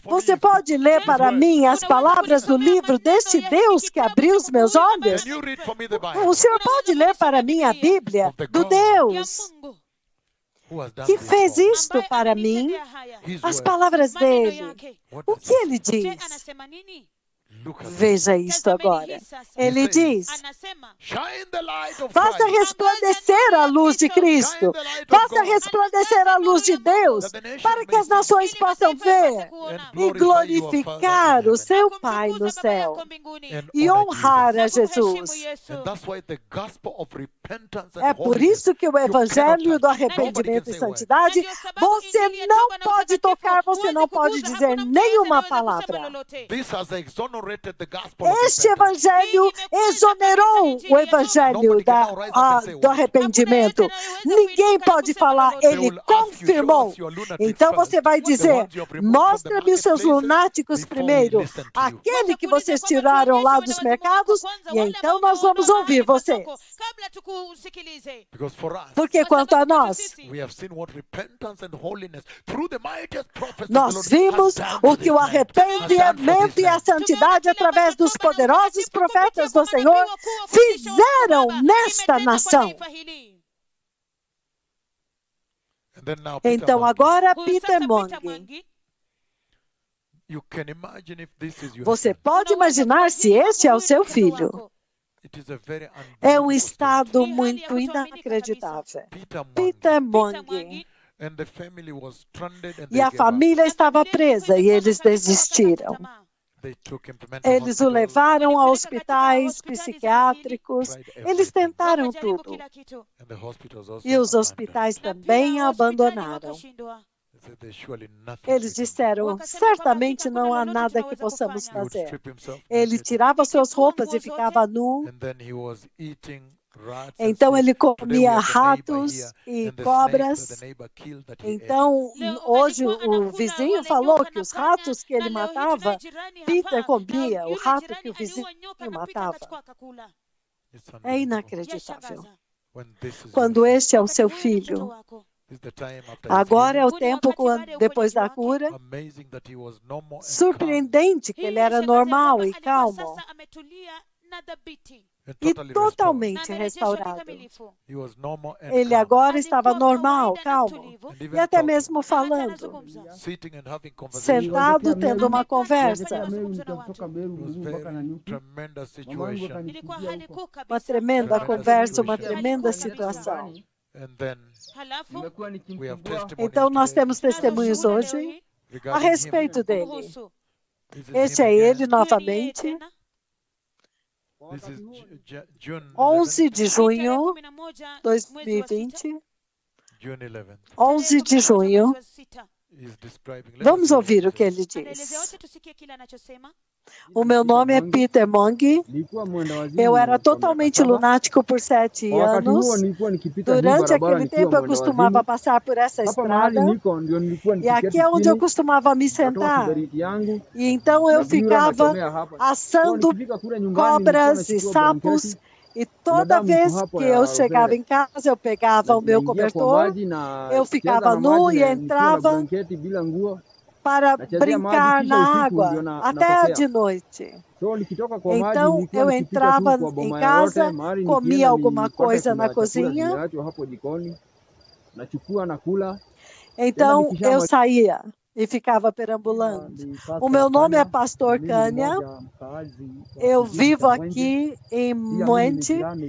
A: Você pode ler para mim as palavras do livro deste Deus que abriu os meus olhos? O senhor pode ler para mim a Bíblia do Deus que fez isto para mim? As
B: words.
A: palavras dele. O que ele
B: say?
A: diz? Veja isto agora. Ele diz: Faça resplandecer a luz de Cristo. Faça resplandecer a luz de Deus, para que as nações possam ver e glorificar o seu Pai no céu e honrar a
B: Jesus.
A: É por isso que o
B: you cannot
A: evangelho do arrependimento e
B: say a word.
A: santidade, você não pode tocar, você não pode dizer nenhuma palavra. Este evangelho exonerou o evangelho da, ah, do arrependimento. Ninguém pode falar, ele confirmou. Então você vai dizer: mostra-me os seus lunáticos primeiro, aquele que vocês tiraram lá dos mercados, e então nós vamos ouvir vocês. Porque quanto a nós,
B: the
A: nós vimos o que o arrependimento e a
B: land.
A: Santidade através dos poderosos profetas do Senhor fizeram nesta nação. Então agora, Peter Monge,
B: your
A: você pode imaginar se este é o seu filho. É um estado muito inacreditável.
B: Peter
A: Monge.
B: And
A: E a família estava presa e eles desistiram.
B: They took him to mental
A: Eles o levaram a hospitais psiquiátricos. Eles tentaram tudo.
B: And the hospitals also
A: E os
B: abandoned.
A: hospitais também abandonaram.
B: They said there's surely nothing
A: Eles
B: we can do.
A: disseram: certamente não há nada que possamos fazer. Ele tirava suas roupas e ficava nu. Então ele comia ratos e cobras. Então, hoje o vizinho falou que os ratos que ele matava, Peter comia o rato que o vizinho matava. É inacreditável. Quando este é o seu filho, agora é o tempo quando, depois da cura. Surpreendente que ele era normal e calmo e
B: totally restored.
A: totalmente restaurado. Ele agora estava normal, calmo. e até mesmo falando,
B: conversation.
A: sentado tendo uma conversa. Uma tremenda conversa, uma tremenda situação. Então nós temos testemunhos hoje a respeito dele. Este é ele novamente,
B: This is Ju- Ju- June
A: 11
B: 11th.
A: de junho 2020.
B: June 11th.
A: 11 de junho. Vamos ouvir o que ele diz. O meu nome é Peter Mong. Eu era totalmente lunático por sete anos. Durante aquele tempo eu costumava passar por essa estrada e aqui é onde eu costumava me sentar. E então eu ficava assando cobras e sapos.
F: blanketi,
A: E toda vez que eu chegava em casa, eu pegava o meu cobertor eu ficava nu e entrava. Para brincar na água até de noite. Então eu entrava em casa, comia alguma coisa na cozinha. Então eu saía e ficava perambulando. O meu nome é. Pastor
F: wa
A: Eu
F: kijiji
A: vivo aqui em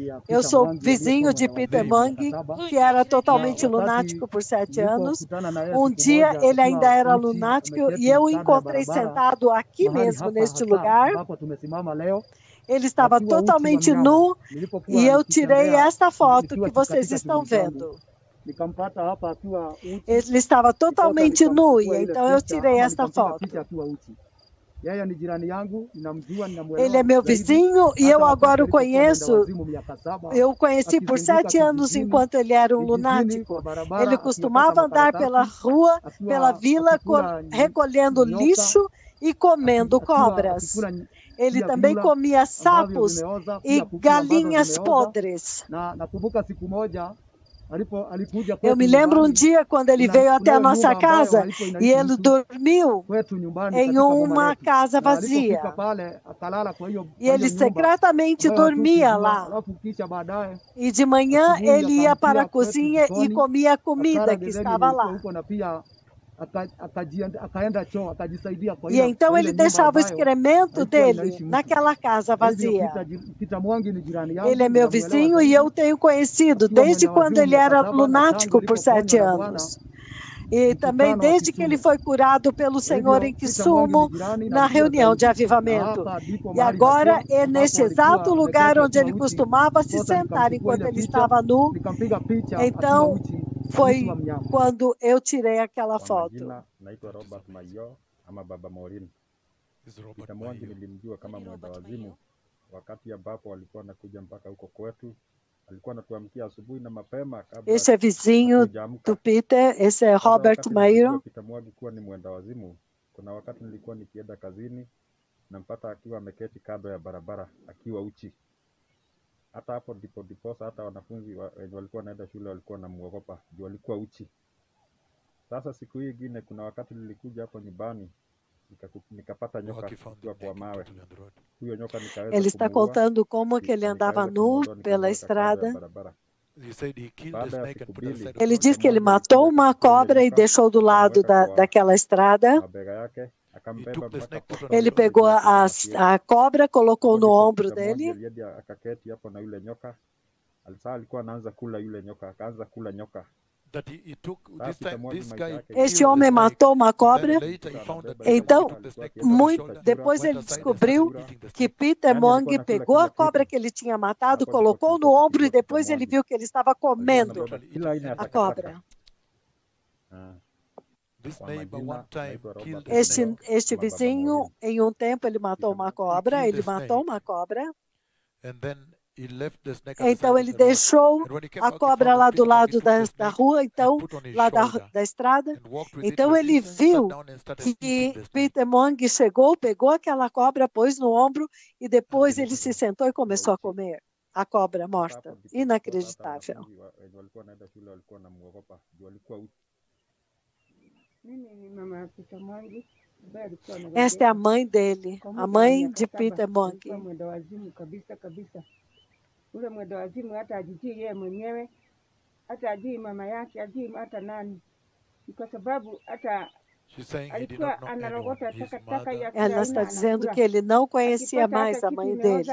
F: ya
A: Eu sou vizinho de Peter
F: miaka saba.
A: que era totalmente
F: wakati
A: lunático por sete anos.
F: yeye
A: Um dia ele ainda era
F: uchi
A: lunático
F: ameketi
A: e eu o encontrei sentado aqui mesmo neste lugar. Ele estava totalmente nu e eu tirei esta foto que vocês estão vendo. Ele estava totalmente nu então eu tirei esta foto. Ele é meu vizinho e eu agora o conheço. Eu o conheci por sete anos enquanto ele era um lunático. Ele costumava andar pela rua, pela vila, recolhendo lixo e comendo cobras. Ele também comia sapos e galinhas podres. Eu me lembro um dia quando ele veio até a nossa casa e ele dormiu em uma casa vazia.
F: hiyo
A: E ele secretamente dormia lá.
F: baadaye
A: E de manhã
F: asubuhi
A: ele ia para a cozinha e comia a comida que estava lá.
F: Choo kwa
A: E então ele deixava o excremento dele naquela casa vazia. Ele é meu vizinho e
F: zaidi,
A: eu tenho conhecido desde quando ele era lunático por sete anos. E também desde que ele foi curado pelo Senhor em
F: jirani,
A: na reunião de avivamento.
F: hapa ndipo
A: E agora é neste
F: ambapo
A: exato lugar onde ele costumava se sentar enquanto ele estava nu. Então foi quando eu tirei aquela foto.
G: Robert Mayo ama Baba Maureen.
B: Is Robert
G: Peter Mwangi
B: Mayo.
G: nilimjua kama mwenda wazimu wakati ambapo alikuwa anakuja mpaka huko kwetu. Alikuwa anatuamkia asubuhi na mapema kabla
A: Esse é vizinho do Peter, esse é Robert Mairo.
G: Peter Mwangi kuwa ni mwenda wazimu, kuna wakati nilikuwa nikienda kazini nampata akiwa ameketi kando ya barabara akiwa uchi. Hata hapo ndipo ndiposa hata wanafunzi wa- wenye walikuwa wanaenda shule walikuwa wanamuogopa juu alikuwa uchi. Sasa siku hii ingine, kuna wakati nilikuja hapo nyumbani
A: Ele está contando como que ele andava nu pela estrada. Ele diz que ele matou uma cobra e deixou do lado da, daquela estrada. Ele pegou a, a, cobra, colocou no ombro dele.
G: maisha
B: guy
G: yake
B: killed
A: Este homem
B: snake.
A: matou uma
B: Then
A: cobra. Então, muito depois ele descobriu que. Peter
G: Yaani alikuwa
A: Mong pegou a cobra que ele tinha matado,
G: Hapo ndipo
A: colocou no ombro e depois ele viu que ele estava comendo a cobra.
G: Ah,
A: Este, este vizinho, em um tempo, ele matou uma cobra, ele matou uma cobra. Então ele deixou a cobra lá do lado da, da rua, então, lá da, da estrada. Então ele viu que. Peter Mong chegou, pegou aquela cobra, pôs no ombro e depois ele se sentou e começou a comer a cobra morta. Inacreditável. Esta é a mãe dele, a mãe de. Peter
H: kila
A: Ela está dizendo que ele não conhecia mais a mãe dele.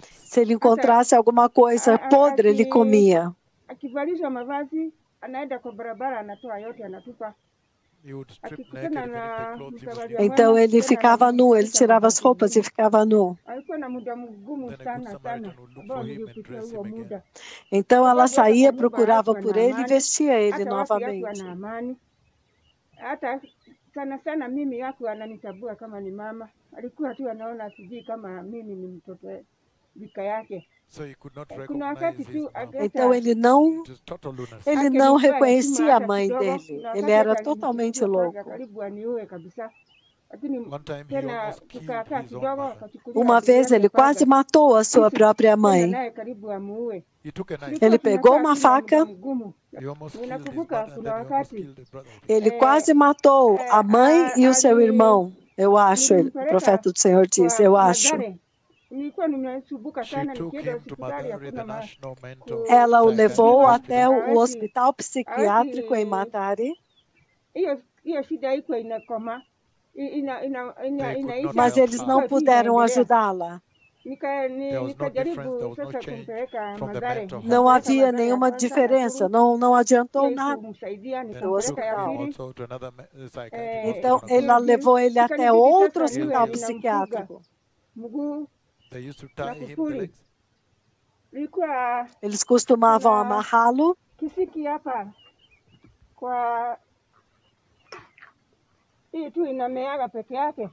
A: Se ele encontrasse alguma coisa podre, ele comia.
H: Anaenda kwa barabara, anatoa yote, anatupa. Akikutana na.
A: Então ele ficava nu, ele tirava as roupas e ficava nu.
H: alikuwa na muda mgumu sana sana ambao niliupitia huo muda,
A: Então ela saía, procurava por ele e vestia ele novamente.
H: amani. Hata sana sana mimi yako ananitambua kama ni mama, alikuwa tu anaona sijui kama mimi ni mtoto rika yake. Eh.
A: Então ele não, ele não reconhecia a mãe dele. Ele era totalmente louco. Uma vez ele quase matou a sua própria mãe.
B: a
A: Ele pegou uma faca, ele
H: eh,
A: quase matou a
H: eh,
A: mãe
H: a-
A: e o seu irmão. Eu acho, ele- o profeta do Senhor disse,
H: kwa
A: eu acho. Ela o levou até o
B: Hospital.
A: psiquiátrico em Matari, mas eles não puderam ajudá-la. Não havia nenhuma diferença, não, não adiantou nada. Do hospital.
B: uh,
H: eh,
A: Então,
B: hospital.
A: ela levou ele até outro hospital psiquiátrico.
B: They used to tie him the legs.
A: Eles costumavam amarrá-lo
H: inameaga peke yake.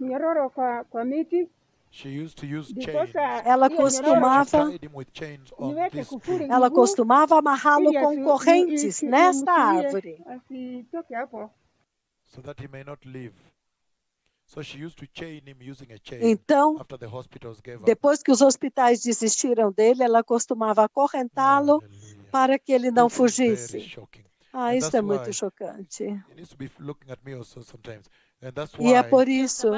H: Nyororo kwa, kwa miti
B: She used to use chains.
A: Ela costumava ela costumava amarrá-lo com correntes nesta
H: nimzuie
A: árvore,
H: asitoke hapo.
B: so that he may not live.
A: Então, depois que os hospitais desistiram dele, ela costumava acorrentá-lo para que ele não fugisse. Ah, isso é muito chocante. E é por isso,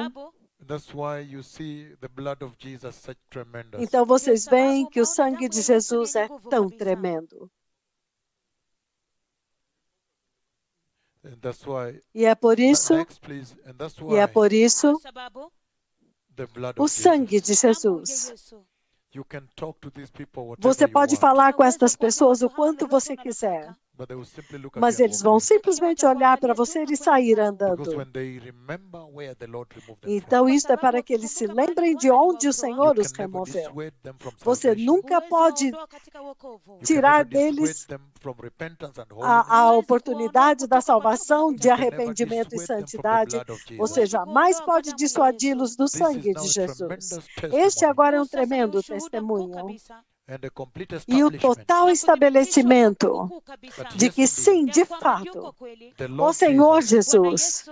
A: então vocês veem que o sangue de Jesus é tão tremendo. E é por isso, e é
B: why
A: por isso, o sangue de
C: ya
A: Jesus.
C: Yesu
B: You can talk to these people whatever
A: Você
B: you
A: pode
B: want,
A: falar com estas pessoas o quanto você quiser, mas eles vão simplesmente olhar para você e sair andando. Então, isto é para que eles se lembrem de onde o Senhor os removeu. Você nunca pode tirar deles a, a oportunidade da salvação, de arrependimento e santidade. Você jamais pode dissuadi-los do sangue de Jesus. Este agora é um tremendo testemunho e o
B: establishment
A: total
C: na
A: estabelecimento de que sim, de fato, o
B: Lord
A: Senhor
B: Jesus,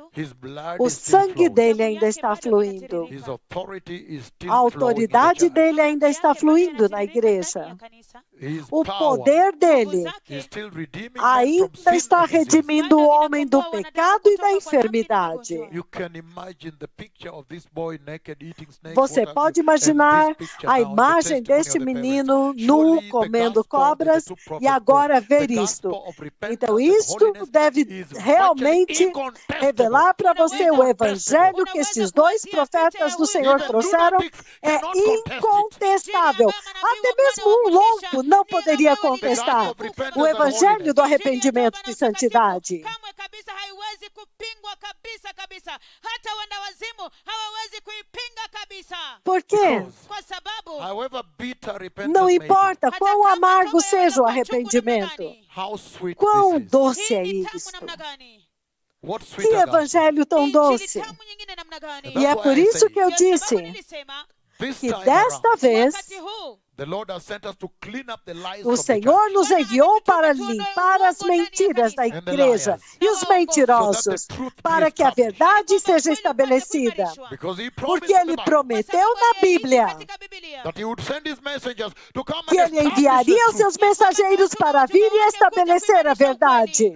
A: o sangue
B: flowing.
A: dele ainda está fluindo.
C: inatiririka
B: His authority is still
A: A
B: flowing in the
A: autoridade
B: church.
A: dele ainda está fluindo na
C: ya
A: igreja. O poder dele ainda está redimindo o homem do pecado e da enfermidade.
C: magonjwa
B: You can imagine the picture of this boy naked eating snakes.
A: Você pode imaginar a imagem deste menino nu comendo cobras e agora ver isto. Então, isto deve realmente revelar para você o evangelho que esses dois profetas do Senhor trouxeram é incontestável. Até mesmo um louco não poderia contestar o evangelho do arrependimento e santidade. Por quê? Não importa quão amargo seja o arrependimento, quão doce é
B: What
A: Que evangelho tão doce. E é por isso que eu disse que desta vez
C: wakati huu
B: the Lord has sent us to clean up the lies
A: o Senhor nos enviou para limpar as mentiras da igreja e os mentirosos, para que a verdade seja estabelecida. Porque ele prometeu na Bíblia
C: katika Biblia
B: that he would send his messengers to come
A: que
B: and
A: ele
B: establish
A: enviaria
B: the
A: os seus mensageiros para vir e estabelecer a verdade.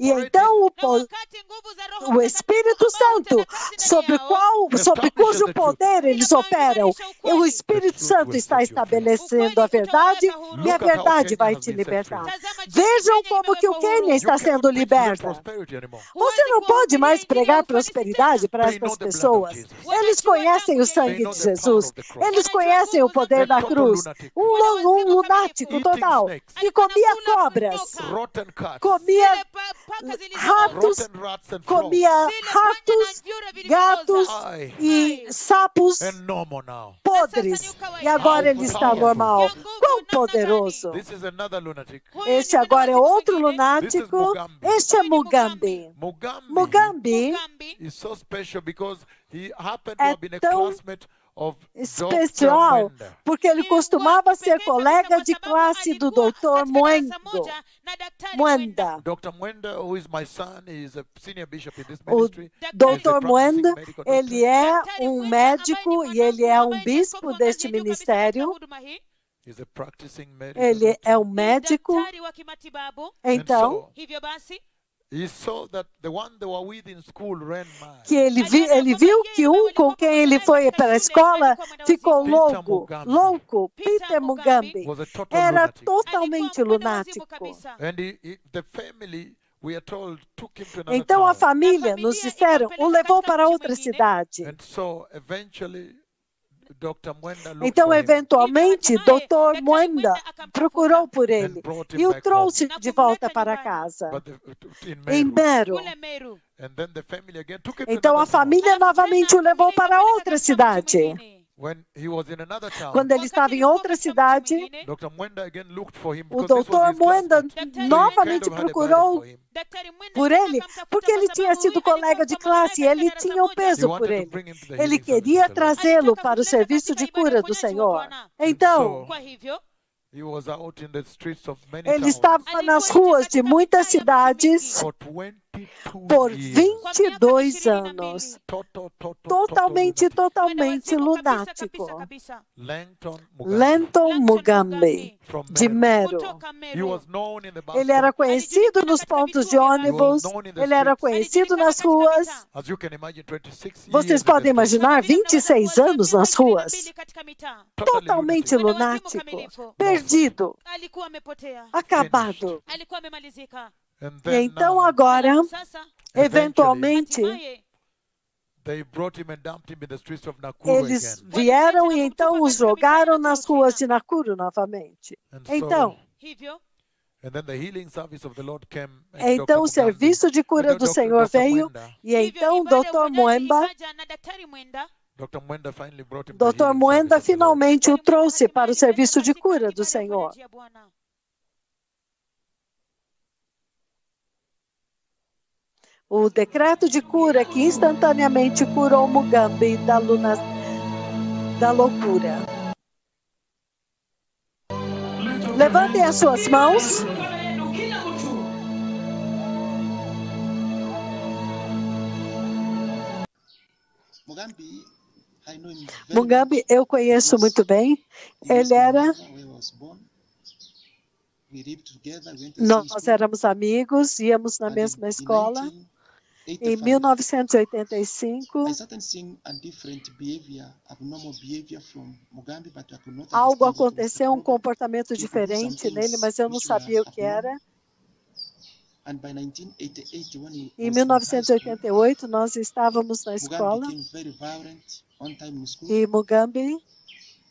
A: E então o, o Espírito Santo, sobre qual, sobre cujo poder eles operam, e o Espírito Santo. Está estabelecendo a verdade e a verdade vai te libertar. Vejam como que o Quênia está sendo liberta. Você não pode mais pregar prosperidade para essas pessoas. Eles conhecem o sangue de Jesus. Eles conhecem o poder da cruz. Um, lu- um lunático total que comia cobras, comia ratos, comia ratos, gatos e sapos podres. E agora ele está normal. Quão poderoso!
B: This is another lunatic.
C: Huyu ni
A: Este agora é outro lunático. Este é Mugambi.
B: Mugambi,
A: Mugambi
C: Mugambi
B: is so special because he happened to
A: É
B: have been a
A: tão. Especial, porque ele costumava ser colega de classe do Dr. Moengo. Mwenda.
B: Dr. Mwenda, who is my son, he is a senior bishop in this
A: O
B: ministry.
A: Dr.
B: doctor.
A: ele é um médico e ele é um bispo deste ministério.
B: He's a practicing medical
A: Ele
B: doctor.
A: é um médico. Então,
B: so,
C: hivyo basi
B: he saw that the one they were with in school ran mad.
A: que ele, vi, ele viu que um com quem ele foi para a escola ficou louco, louco. Peter Mugambi era totalmente lunático.
B: And he, he, the family, we are told, took him to another
A: Então a família, nos disseram, o levou para outra cidade. Então, eventualmente, Dr. Moenda procurou por ele e o trouxe de volta para casa, em
B: Meru.
A: Mero.
B: And then the family again took him to
A: Então a família novamente o levou para outra cidade.
B: When he was in another town,
A: Quando ele estava em outra cidade,
B: Dr. Mwenda again looked for him
A: o doutor
B: he
A: novamente procurou por ele, porque ele tinha sido colega de classe e ele tinha o peso por ele. Ele queria trazê-lo para o serviço de cura do Senhor. Então,
C: Kwa hivyo
B: He was out in the streets of many
A: ele estava nas ruas de muitas cidades.
B: For 22
A: por
B: years.
A: 22 anos.
B: Total, total,
A: Totalmente,
B: total
A: totalmente lunático. Lenton Mugambi, de. Mero. Ele era conhecido nos pontos de ônibus, ele era conhecido nas ruas.
B: As you can imagine, 26 years
A: Vocês podem imaginar 26 anos nas ruas, totalmente lunático, perdido, acabado.
B: And
A: E
B: then
A: então agora, eventualmente,
C: hatimaye
B: they brought him and dumped him in the streets of Nakuru
A: eles vieram e então os jogaram nas ruas de Nakuru novamente. Então,
C: hivyo
B: and then the healing service of the Lord came. and
A: então o serviço de cura do. Senhor veio e então
C: ya
A: Dr.
C: mwenda
B: Dr.
A: Moenda finalmente o trouxe para o serviço de cura do Senhor.
C: Ibada ya Bwana.
A: O decreto de cura que instantaneamente curou Mugambi da, luna, da loucura. Levantem as suas mãos.
I: Mugambi,
A: eu conheço muito bem. Ele era, nós éramos amigos, íamos na mesma escola.
I: 1985,
A: Em 1985,
I: I started seeing a different behavior, abnormal behavior from Mugambi, but I could not
A: algo aconteceu, um comportamento diferente nele, mas eu não sabia o que era.
I: And by 1988, when he
A: Em
I: was in high school,
A: 1988, nós estávamos na escola
I: became very violent one time in school.
A: e Mugambi,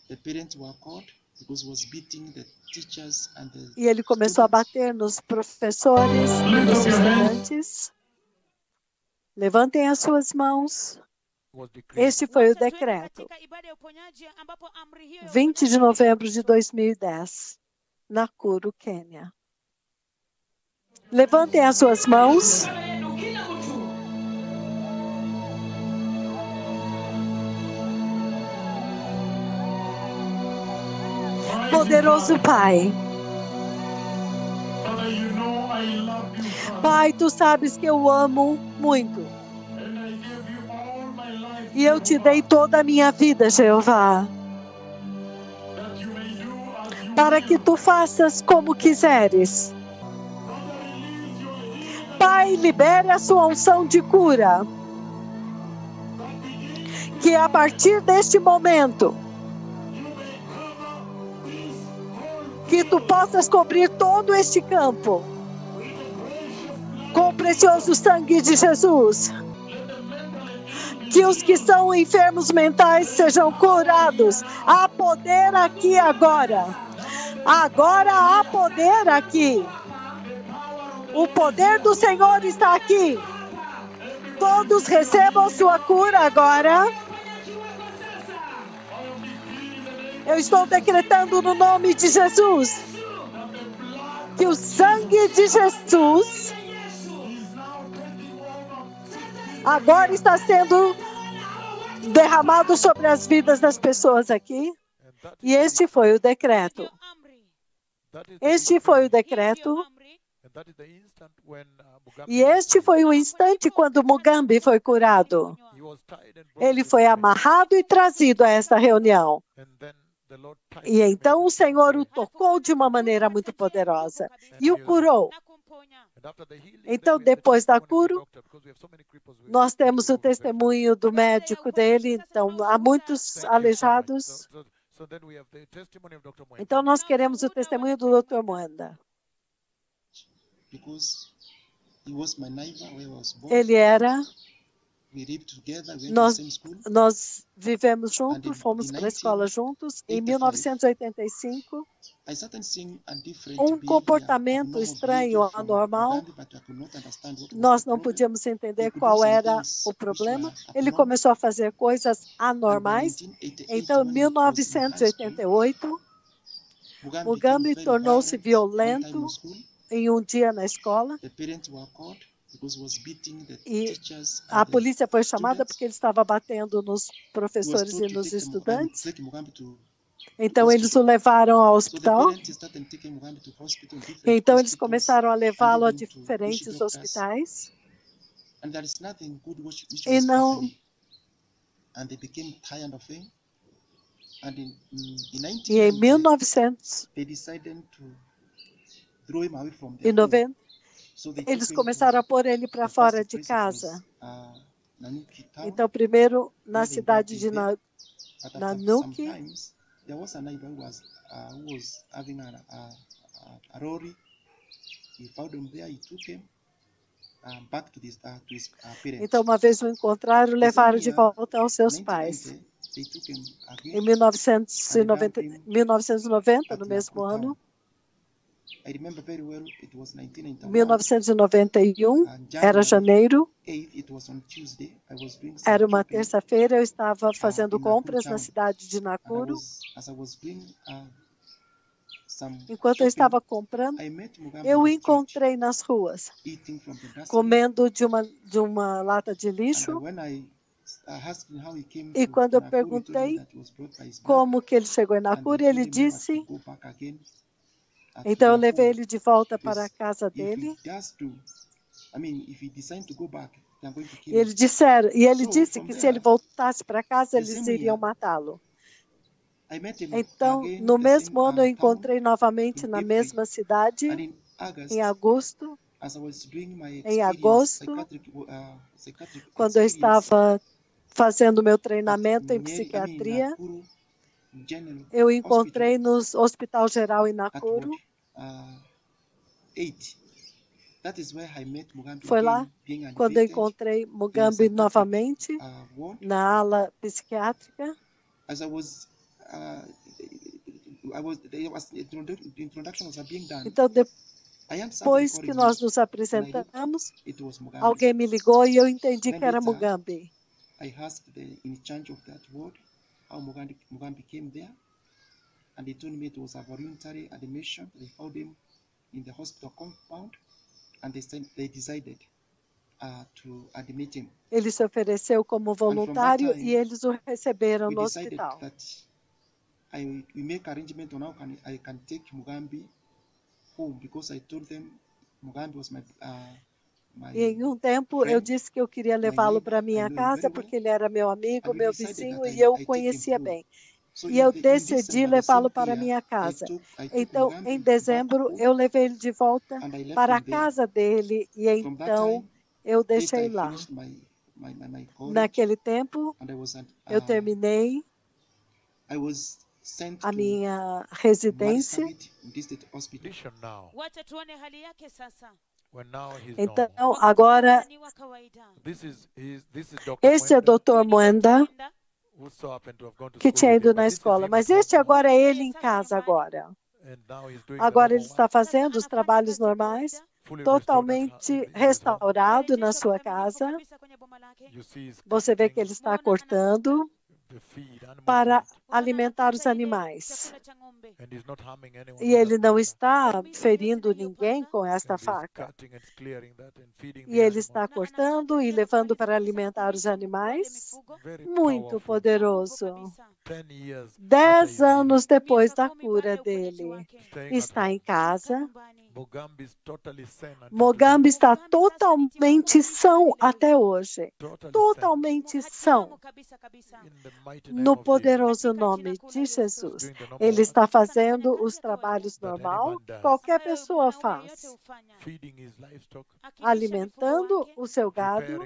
I: The parents were called because he was beating the teachers and the
A: e ele começou a
I: students.
A: bater nos professores e nos estudantes. Levantem as suas mãos. Este foi o decreto,
C: katika ibada ya uponyaji ambapo amri hiyo ya
A: 20 de novembro de
C: ilitimizwa.
A: 2010, Nakuru, Quênia. Levantem as suas mãos. Poderoso Pai, Pai, tu sabes que eu amo muito. E eu te dei toda a minha vida, Jeová, para que tu faças como quiseres. Pai, libere a sua unção de cura, que a partir deste momento que tu possas cobrir todo este campo precioso sangue de Jesus. Que os que estão enfermos mentais sejam curados. Há poder aqui agora. Agora há poder aqui. O poder do Senhor está aqui. Todos recebam sua cura agora. Eu estou decretando no nome de Jesus que o sangue de Jesus agora está sendo derramado sobre as vidas das pessoas aqui. E este foi o decreto. Este foi o decreto. E este foi o instante quando Mugambi foi curado. Ele foi amarrado e trazido a esta reunião. E então o Senhor o tocou de uma maneira muito poderosa e o curou. Então, depois da cura, nós temos o testemunho do médico dele. Então, há muitos aleijados. Então, nós queremos o testemunho do Dr.
I: Born.
A: Ele era, nós, nós vivemos juntos, fomos para a escola juntos. Em 1985, Um comportamento estranho, anormal, nós não podíamos entender qual era o problema. Ele começou a fazer coisas anormais.
I: 1988,
A: Então, em
I: when he was in high school,
A: 1988,
I: Mugabe
A: Mugambi tornou-se violento em um dia na escola e a polícia foi chamada porque ele estava batendo nos professores e nos estudantes. Então, eles o levaram ao hospital.
I: different
A: Então, eles
I: hospitals,
A: começaram a levá-lo a diferentes hospitais.
I: And there is nothing good which, which
A: E não,
I: happening. And they became tired of him. And in, in, in
A: e em
I: 1990, they decided to throw him away from their home.
A: 1990,
I: So they
A: eles
I: took him
A: começaram a pôr ele para fora de casa.
I: uh.
A: Então, primeiro na cidade de Nanuki,
I: there was a neighbor who was, uh, who was having a, a, a, lorry. He found him there. He took him uh, back to his, uh, to his uh, parents.
A: então uma vez o encontraram, levaram de volta aos seus pais.
I: 1990, they took him
A: Em
I: again
A: 1990, 1990
I: at
A: no mesmo ano,
I: town. I remember very well. It was 1991.
A: 1991,
I: And
A: era janeiro,
I: 8th, it was on Tuesday. I was doing some
A: era uma terça-feira, eu estava fazendo
I: in Nakuru
A: compras na cidade de Nakuru.
I: uh,
A: Enquanto eu estava comprando, eu o encontrei nas ruas, comendo de uma, de uma lata de lixo.
I: uh,
A: E quando eu perguntei como que ele chegou em Nakuru, ele disse. Então eu levei ele de volta para a casa dele. E ele disseram, e ele disse que se ele voltasse para casa, eles iriam matá-lo. Então, no mesmo ano, eu encontrei novamente na mesma cidade, em agosto.
I: as I was doing my
A: Em agosto,
I: psychiatric, uh,
A: quando eu estava fazendo meu treinamento em psiquiatria, eu encontrei no Hospital Geral em Nakuru.
I: Uh, 8. That is where I met Mugambi
A: Foi lá quando eu encontrei Mugambi novamente
I: uh,
A: na ala psiquiátrica.
I: Uh.
A: Então, depois que nós nos apresentamos, alguém me ligou e eu entendi que era Mugambi.
I: I asked the in charge of that ward how Mugambi, Mugambi came there, and they told me it was a voluntary admission. They found him in the hospital compound, and they said they decided uh, to admit him.
A: Ele se ofereceu como
I: And from that
A: voluntário e
I: time,
A: eles o receberam no
I: decided
A: hospital.
I: that I we make arrangement on how can I can take Mugambi home because I told them Mugambi was my uh, my
A: E em um tempo eu disse que eu queria levá-lo para minha casa porque ele era meu amigo, meu vizinho e eu o conhecia bem. E
I: in,
A: eu decidi levá-lo para minha
I: I
A: casa. Então, em dezembro, eu levei ele de volta para a casa dele e então
I: time,
A: eu deixei lá. Naquele tempo, eu
I: uh,
A: terminei
I: I was sent
A: a
I: to
A: minha residência.
C: Wacha tuone hali yake sasa
A: Então, agora, este é
B: Mwenda,
A: Dr. Moenda, que tinha ido na escola, mas este agora é ele em casa agora. Agora ele está fazendo os trabalhos normais, totalmente restaurado na sua casa. Você vê que ele está cortando para alimentar os animais. E ele não está ferindo ninguém com esta faca. E ele está cortando e levando para alimentar os animais. Muito poderoso. Dez anos depois da cura dele, está em casa, Mogambi está totalmente são até hoje. Totalmente são. No poderoso nome de Jesus. Ele está fazendo os trabalhos normal que qualquer pessoa faz.
B: His livestock,
A: Alimentando o seu gado,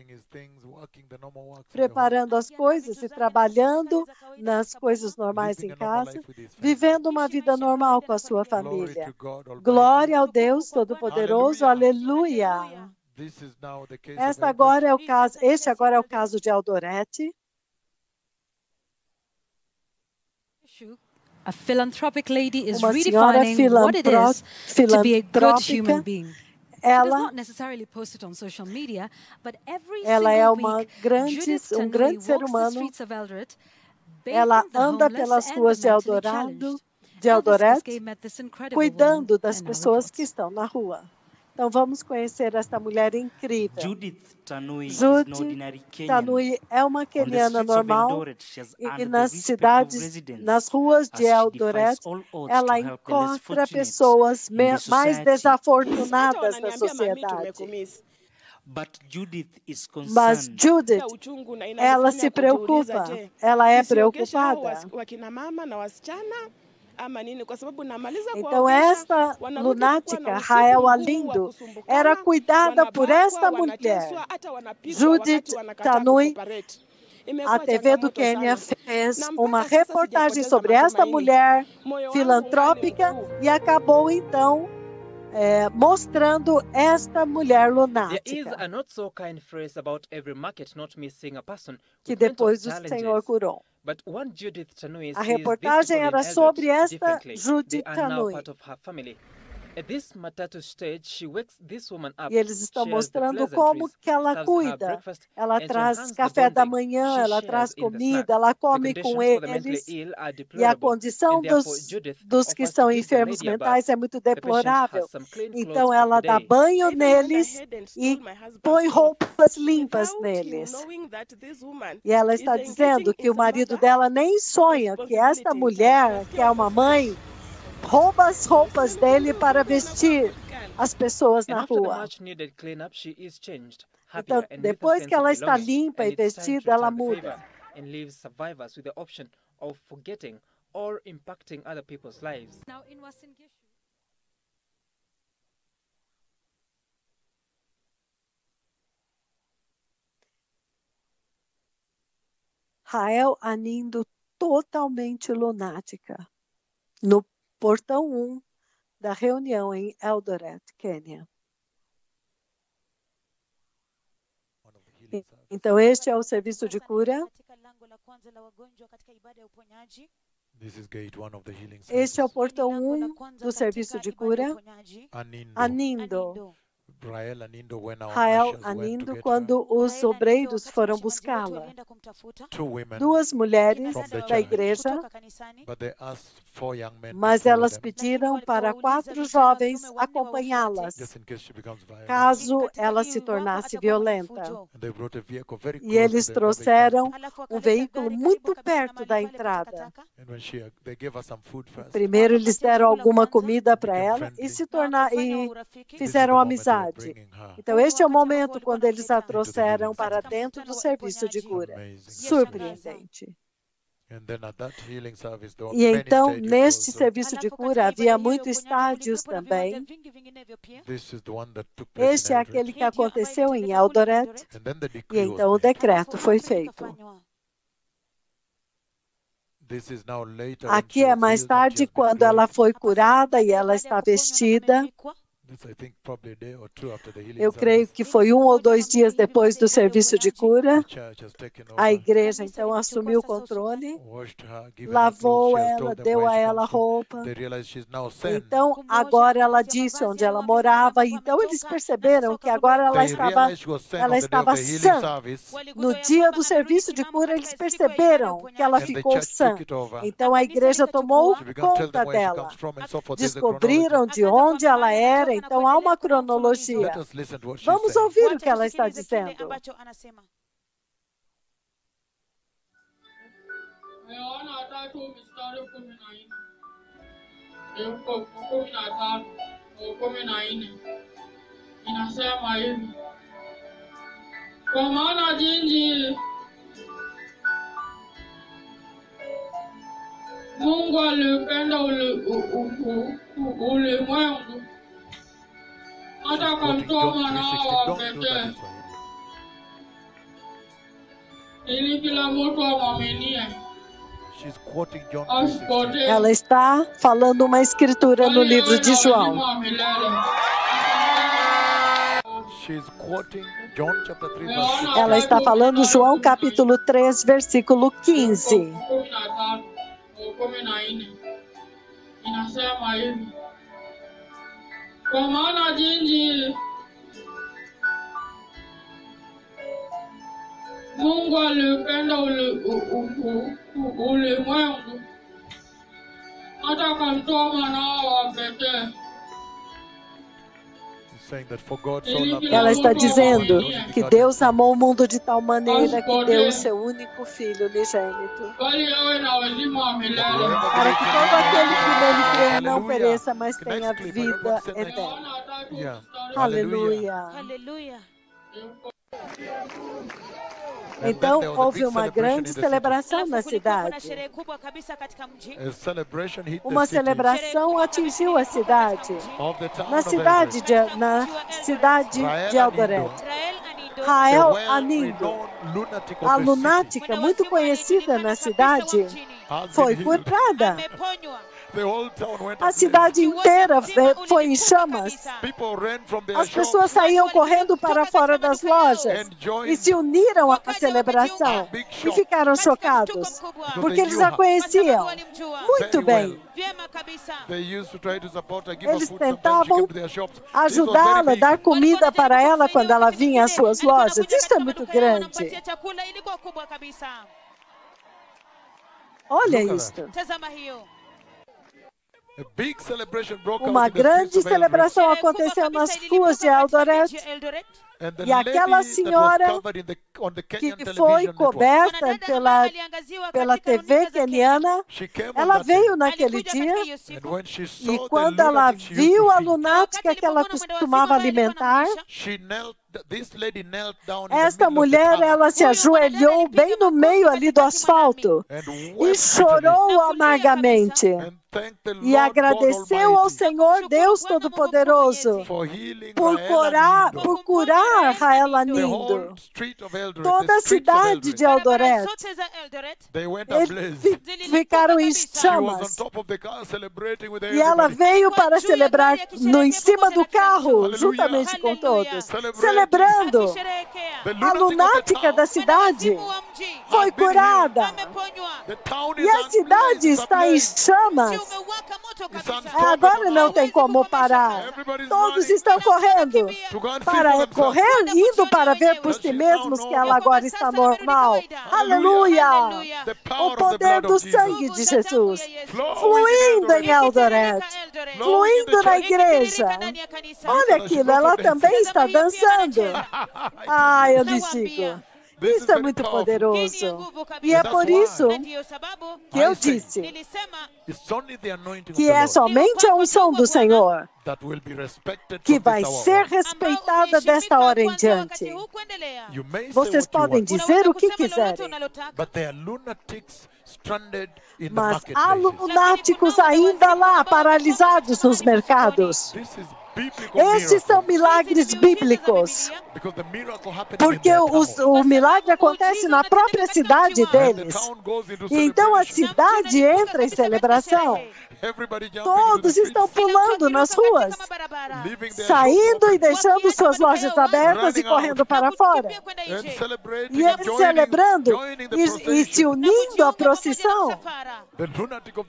A: preparando as coisas e trabalhando nas coisas normais em casa, vivendo uma vida normal com a sua família. Glória ao Deus Todo-Poderoso, aleluia.
B: This is now the case of
A: Esta agora é o caso, este agora é o caso de Aldorete.
J: A philanthropic lady is
A: Uma senhora
J: redefining what it is to be a good human
A: filantrópica.
J: being.
A: Ela,
J: not necessarily post it on social media, but every
A: ela é uma grande,
J: Judith
A: um grande ser humano.
J: Eldred,
A: Ela anda pelas ruas de Eldorado. De
J: incredible
A: cuidando das pessoas que estão na rua. Então vamos conhecer esta mulher incrível.
K: Judith Tanui.
A: Tanui é uma queniana
K: streets of
A: normal
K: Eldoret,
A: e, nas cidades, nas ruas
K: as
A: de Eldoret, ela encontra pessoas mais desafortunadas na sociedade.
E: tumekumisi.
K: But Judith is
A: Mas
K: concerned
A: Judith, ela se preocupa, ela é preocupada. Então, esta lunática, Rael Alindo, era cuidada por esta mulher. Judith Tanui, a TV do Quênia fez uma reportagem sobre esta mulher filantrópica e acabou então é, mostrando esta mulher
L: There is
A: lunática,
L: a not so kind phrase about every market not missing a person
A: que depois o. Senhor curou. A reportagem era sobre esta Judith Tanui.
L: Part of her family. At this matatu stage, she wakes this woman up,
A: E eles estão mostrando como que ela cuida. Ela traz café da manhã, ela traz comida, ela come com eles. E a
L: deplorable,
A: condição dos, dos que
L: them
A: enfermos mentais é muito deplorável. Então ela dá banho neles e põe roupas limpas neles.
E: knowing that this woman
A: E ela
E: is
A: está dizendo que o marido dela nem sonha que esta mulher, que é uma mãe, rouba as roupas dele para vestir as pessoas na rua. Então, depois que ela está limpa e vestida, ela muda.
L: favor and leave survivors with the option of forgetting or impacting other people's lives.
J: Now in Uasin Gishu,
A: Rael Anindo totalmente lunática, no portão 1 da reunião em Eldoret, Quênia. Então, este é o serviço de cura. Este é o portão 1 do serviço de cura.
B: Anindo.
A: Anindo.
B: Rael Anindo,
A: quando os obreiros foram buscá-la. Duas mulheres da igreja,
B: but they asked four young men to
A: mas elas pediram para quatro jovens acompanhá-las, caso ela se tornasse violenta. E eles trouxeram um veículo muito perto da entrada.
B: And when she, they gave her some food first.
A: Primeiro eles deram alguma comida para ela e se tornar e fizeram amizade. Então este é o momento quando eles a trouxeram para dentro do serviço de cura. Surpreendente. E então neste serviço de cura havia muitos estádios também.
B: This is the one that took place
A: Este
B: in
A: é aquele que aconteceu em Eldoret.
B: And then the
A: E
B: decree was
A: então o decreto foi feito.
B: This is now later when
A: Aqui
B: she
A: é
B: was
A: mais
B: healed and she
A: tarde, quando ela foi curada e ela está vestida. Eu creio que foi um ou dois dias depois do serviço de cura. A igreja então assumiu o controle, lavou ela, deu a ela roupa. Então, agora ela disse onde ela morava. Então, eles perceberam que agora ela estava, ela estava sã.
B: service.
A: No dia do serviço de cura, eles perceberam que ela ficou sã. Então, a igreja tomou conta dela. Descobriram de onde ela era. Então, há uma cronologia. Vamos ouvir o que ela está dizendo.
M: Inasema hivi, kwa maana jinsi Mungu alipenda uli, u, u, u, u, ulimwengu hata akamtoa mwanao wa pekee ili kila mtu amwaminie
B: She's quoting John 3:16.
M: asipotee
A: Ela está falando uma escritura no livro de João.
B: She's quoting John chapter 3 verse 16.
A: Ela está falando João capítulo 3, versículo 15.
M: kumi na tatu au kumi na nne inasema hivi, kwa maana jinsi Mungu alipenda uli, u, u, u, u, ulimwengu. Hata akamtoa mwanao wa pekee
A: Ela está dizendo que Deus amou o mundo de tal maneira que deu o seu único filho unigênito,
M: milele.
A: para que todo aquele que nele crê não pereça, mas tenha vida eterna.
B: Yeah.
A: Aleluia.
B: And then
A: Então
B: a
A: houve uma grande celebração na cidade. Uma celebração atingiu a cidade. Na cidade de, na cidade
B: Rael
A: de
B: the
A: Rael Anindo, a lunática muito conhecida na cidade, foi curada.
B: The whole town went
A: A cidade inteira foi em chamas.
B: People ran from their
A: As pessoas saíam correndo para fora das lojas e se uniram à celebração e ficaram chocados, porque eles a conheciam muito bem.
B: They used to try to support her, give her
A: Eles tentavam Ajudá-la, dar comida para ela quando ela vinha às suas lojas. Isso é muito grande. Olha isto.
C: Tazama hiyo.
B: A big celebration broke
A: Uma grande celebração aconteceu nas ruas de Eldoret E aquela senhora que foi coberta pela, pela TV keniana, ela veio naquele dia e quando ela viu a lunática que ela costumava alimentar,
B: she knelt, this lady knelt down in
A: esta
B: the middle of the
A: mulher ela se ajoelhou bem no meio ali do asfalto
B: and
A: e chorou
B: bitterly
A: amargamente e agradeceu ao Senhor Deus Todo-Poderoso por curar,
B: Anindo.
A: por curar Raela
B: Eldoret,
A: Toda a cidade de
B: Eldoret,
A: eles ficaram em chamas. E ela veio para celebrar no em cima do carro, juntamente com todos, celebrando. A lunática da cidade foi curada. E a cidade está em chamas. Agora não tem como parar. Todos estão correndo para correr, indo para ver por si mesmos que ela agora está normal. Aleluia! O poder do sangue de Jesus. fluindo
B: in
A: em
B: Eldoret.
A: Fluindo na igreja. Olha aquilo, ela também está dançando. Ah, eu lhes digo, isso é muito poderoso. E é por isso que eu disse que é somente a unção do Senhor que vai ser respeitada desta hora em diante.
B: say
A: Vocês podem dizer o que quiserem,
C: unalotaka,
B: but there are lunatics stranded in the
A: mas há lunáticos ainda lá, paralisados nos mercados. Estes são milagres bíblicos, porque os- o milagre acontece na própria cidade deles. E então a cidade entra em celebração. Todos estão pulando nas ruas,
B: their shops
A: saindo e deixando suas lojas abertas e correndo para fora. E eles celebrando e, e se unindo à procissão.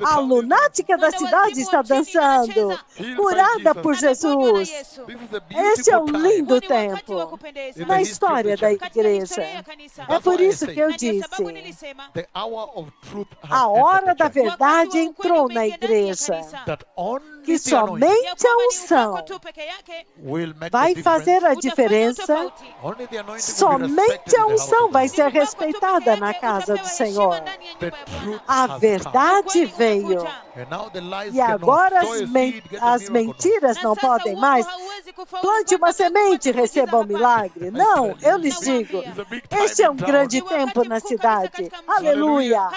A: A lunática da cidade está dançando, curada por Jesus. Este é um lindo tempo. na história da igreja. É por isso que eu
C: sababu
A: disse: a hora da verdade entrou na
C: umeingia ndani ya
A: igreja.
C: kanisa.
B: That only
A: que
B: the anointing
A: somente a unção vai fazer a diferença. Somente a unção vai ser respeitada na casa do Senhor. A verdade veio. E agora as, men- as mentiras não podem mais. Plante uma semente e receba um milagre. Não, eu lhes digo, este é um grande tempo na cidade. Aleluia.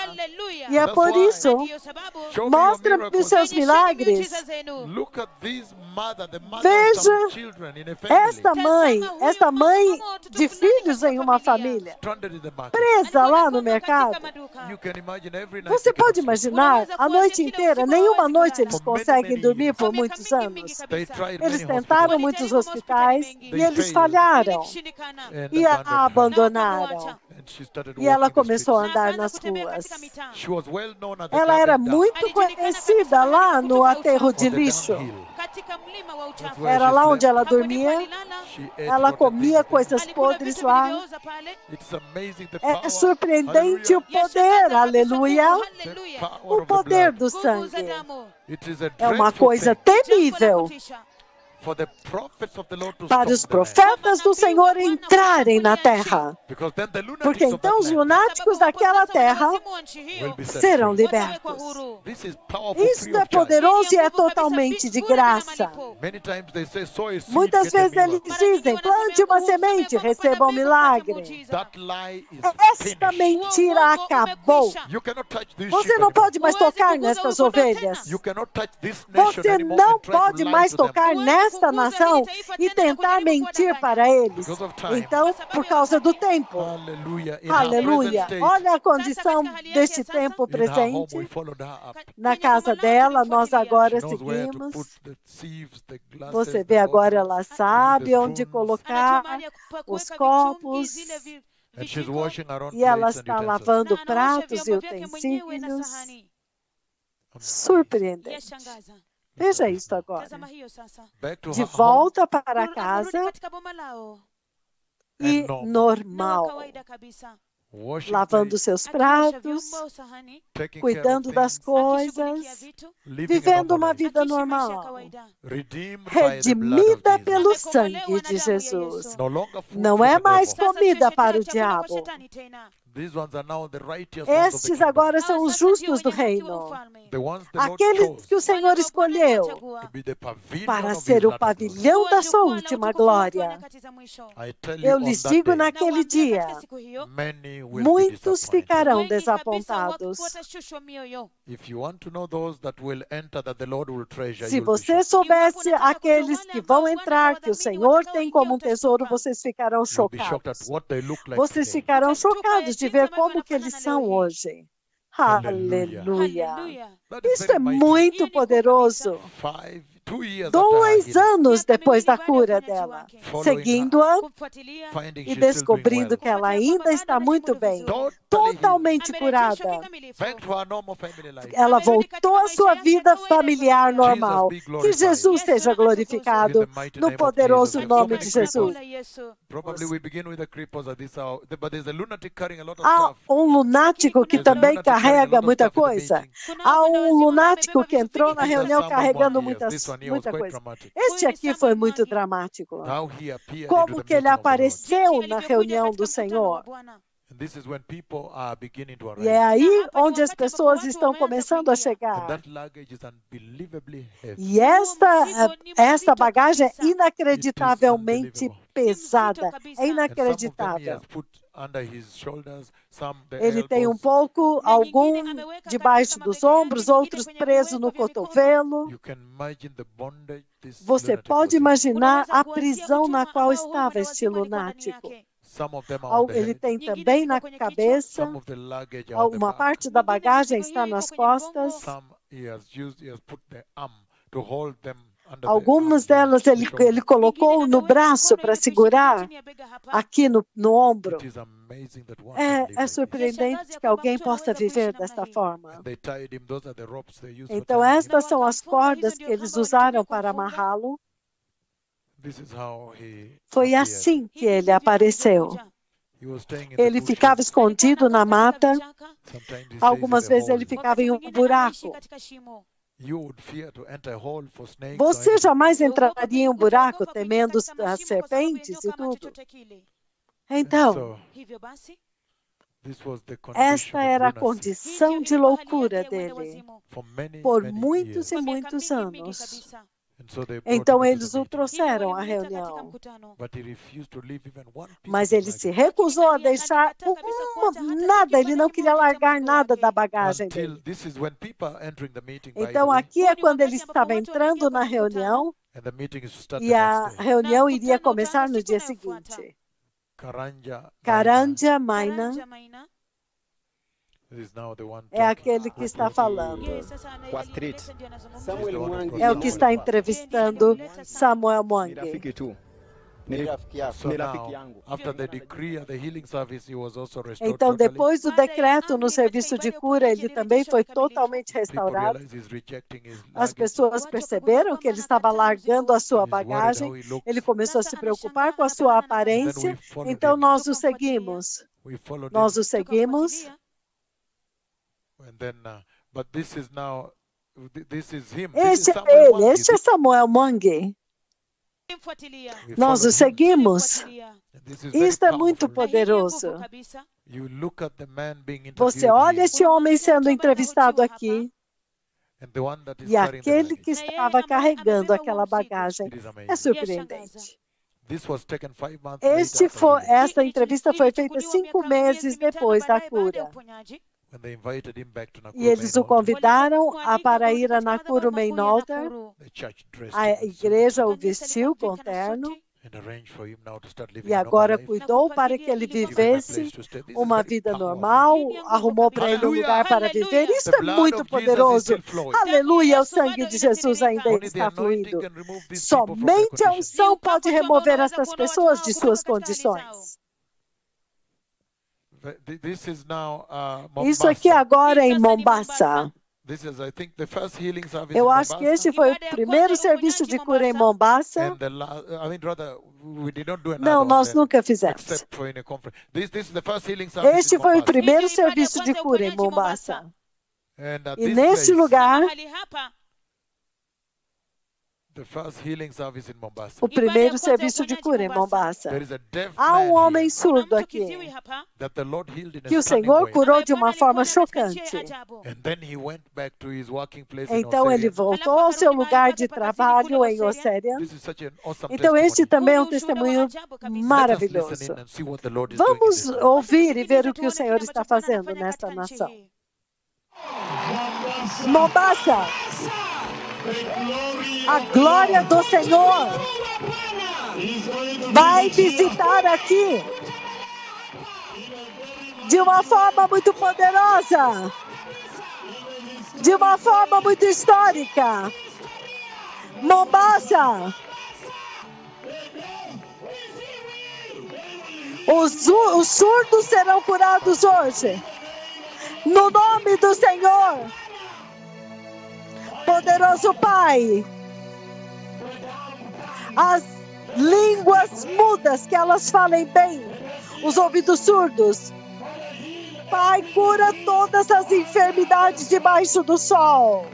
A: E é por isso, mostra-me os seus milagres.
B: Look at this mother, the mother of
A: Veja esta mãe, esta mãe de filhos em uma família, presa lá no mercado.
B: Every night
A: Você pode imaginar, a noite inteira, nenhuma noite eles conseguem dormir por muitos anos. Eles tentaram muitos hospitais e eles falharam e a abandonaram. E ela começou a andar nas ruas.
B: She was well known as the
A: Ela era muito conhecida lá no aterro de lixo.
B: That's where
A: Era lá onde ela dormia. Ela comia coisas podres lá. É surpreendente o poder, aleluia. O poder do sangue. É uma coisa temível para os profetas do Senhor entrarem na terra. Porque então os lunáticos daquela terra serão libertos. Isso é poderoso e é totalmente de graça. Muitas vezes eles dizem: plante uma semente, receba um milagre.
B: Is
A: Esta mentira acabou. Você não pode mais tocar nestas ovelhas. Você não pode mais
B: to them.
A: Nesta nação e tentar mentir para eles. Então, por causa do tempo. Aleluia. Olha a condição deste tempo
B: her home,
A: presente. Na casa dela, nós agora seguimos. Você vê agora, ela sabe onde colocar os copos.
B: and she's washing her own
A: E ela está lavando pratos e utensílios. Surpreendente. Veja isso agora. De volta para casa e
B: normal.
A: Lavando seus pratos, cuidando das coisas, vivendo uma vida normal, redimida pelo sangue de Jesus. Não é mais comida para o diabo.
B: These ones are now the righteous ones of the
A: Estes agora são os justos do reino. Aqueles que o Senhor escolheu
B: the pavilion
A: para ser o pavilhão da sua última glória.
B: I tell you,
A: Eu lhes digo naquele dia:
B: many will be
A: muitos ficarão desapontados.
B: If you want to know those that will enter, that the Lord will treasure,
A: Se você soubesse aqueles que vão entrar, que o Senhor tem como um tesouro, vocês ficarão chocados.
B: what they look like
A: Vocês ficarão chocados de ver como que eles são hoje.
B: Aleluia.
A: Isso
B: very
A: é muito poderoso.
B: Five, two years after her
A: Dois anos depois da cura dela, seguindo-a e descobrindo
B: well.
A: que ela ainda está muito bem,
B: Totally
A: totalmente curada. Ela voltou à sua vida familiar normal. Que Jesus seja glorificado no poderoso nome de Jesus. Há um lunático que também carrega muita coisa. Há um lunático que entrou na reunião carregando muitas, muita coisa. Este aqui foi muito dramático.
B: Into
A: Como
B: the
A: que ele apareceu na reunião do Senhor.
B: And this is when people are beginning to
A: E é aí onde as pessoas estão começando a chegar.
B: that luggage is unbelievably heavy.
A: E esta, esta bagagem é inacreditavelmente pesada. É inacreditável.
B: Has put under his shoulders, some the
A: Ele tem um pouco, algum debaixo dos ombros, outros presos no cotovelo.
B: You can imagine the bondage this
A: Você pode imaginar a prisão na qual estava este lunático.
B: Some of them are
A: Al-
B: on the
A: Ele
B: head.
A: tem também na cabeça,
B: Some of the luggage are on the
A: uma parte da bagagem está nas costas.
B: Some he has used, he has put the arm to hold them
A: Algumas delas ele, ele colocou no braço para segurar aqui no, no ombro. É, é surpreendente que alguém possa viver desta forma. Então, estas são as cordas que eles usaram para amarrá-lo. Foi assim que ele apareceu. Ele ficava escondido na mata. Algumas vezes ele ficava em um buraco. Você jamais entraria em um buraco temendo as serpentes e tudo? Então, esta era a condição de loucura dele por muitos e muitos anos. Então eles o trouxeram à reunião, mas ele se recusou a deixar uma, nada, ele não queria largar nada da bagagem dele. Então aqui é quando ele estava entrando na reunião
B: and the meeting is to start
A: e
B: the
A: a reunião iria começar no dia seguinte.
B: Karanja
A: Karanja Maina
B: is now the one
A: é aquele que está falando.
B: Mwangi.
A: É o que está entrevistando Samuel
B: restored
A: Então, depois do decreto no serviço de cura, ele também foi totalmente restaurado. As
B: luggage.
A: pessoas perceberam que ele estava largando a sua bagagem, ele começou a se preocupar com a sua aparência, então nós o seguimos.
B: We followed
A: Nós
B: him,
A: o seguimos,
B: then, uh, but this is now, th- this is him. This is
A: este é
B: Samuel
A: ele, este é Samuel Mwangi. Nós o seguimos. Isto é muito poderoso.
B: You look at the man being
A: Você olha este homem sendo entrevistado aqui e aquele que estava carregando aquela bagagem. É surpreendente.
B: This was taken five months
A: Este foi, esta entrevista foi feita cinco meses depois da cura.
B: When they invited him back to Nakuru
A: E eles o convidaram a para ir a Nakuru Main Altar. A igreja o vestiu com terno. E agora cuidou para que ele vivesse uma vida normal, arrumou para ele um lugar para viver. Isso é muito poderoso. Aleluia, o sangue de Jesus ainda está fluindo. Somente a unção pode remover essas pessoas de suas condições.
B: Th- This is now uh,
A: Isso aqui
B: Mombasa.
A: agora em Mombasa.
B: This is, I think,
A: Eu acho que
B: Mombasa.
A: este foi o primeiro serviço de cura em Mombasa.
B: And the la- I mean, rather, we did not do another
A: Não, nós
B: there,
A: nunca fizemos.
B: This, this is the first healing service
A: Este foi o
B: Mombasa.
A: primeiro serviço de cura em Mombasa.
B: And at
A: E
B: this
A: neste
B: place,
A: lugar,
B: the first healing service in Mombasa,
A: o primeiro serviço de cura em Mombasa. Há um homem surdo aqui. Que o Senhor curou de uma forma chocante. Então ele voltou ao seu lugar de trabalho em
B: awesome
A: Então este também é um testemunho maravilhoso. Vamos ouvir e ver o que o Senhor está fazendo nesta nação. Mombasa, a glória do Senhor vai visitar aqui de uma forma muito poderosa, de uma forma muito histórica. Mombasa, os, os surdos serão curados hoje, no nome do Senhor. Poderoso Pai, as línguas mudas que elas falem bem, os ouvidos surdos. Pai, cura todas as enfermidades debaixo do sol.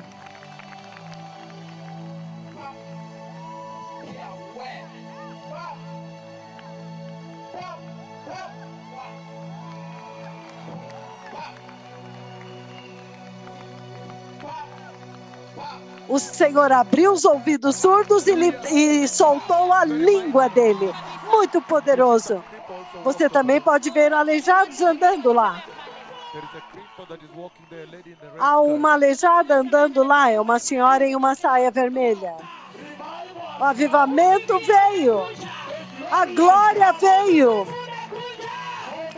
A: O Senhor abriu os ouvidos surdos e, lhe- e soltou a língua dele. Muito poderoso. Você também pode ver aleijados andando lá. Há uma aleijada andando lá, é uma senhora em uma saia vermelha. O avivamento veio. A glória veio.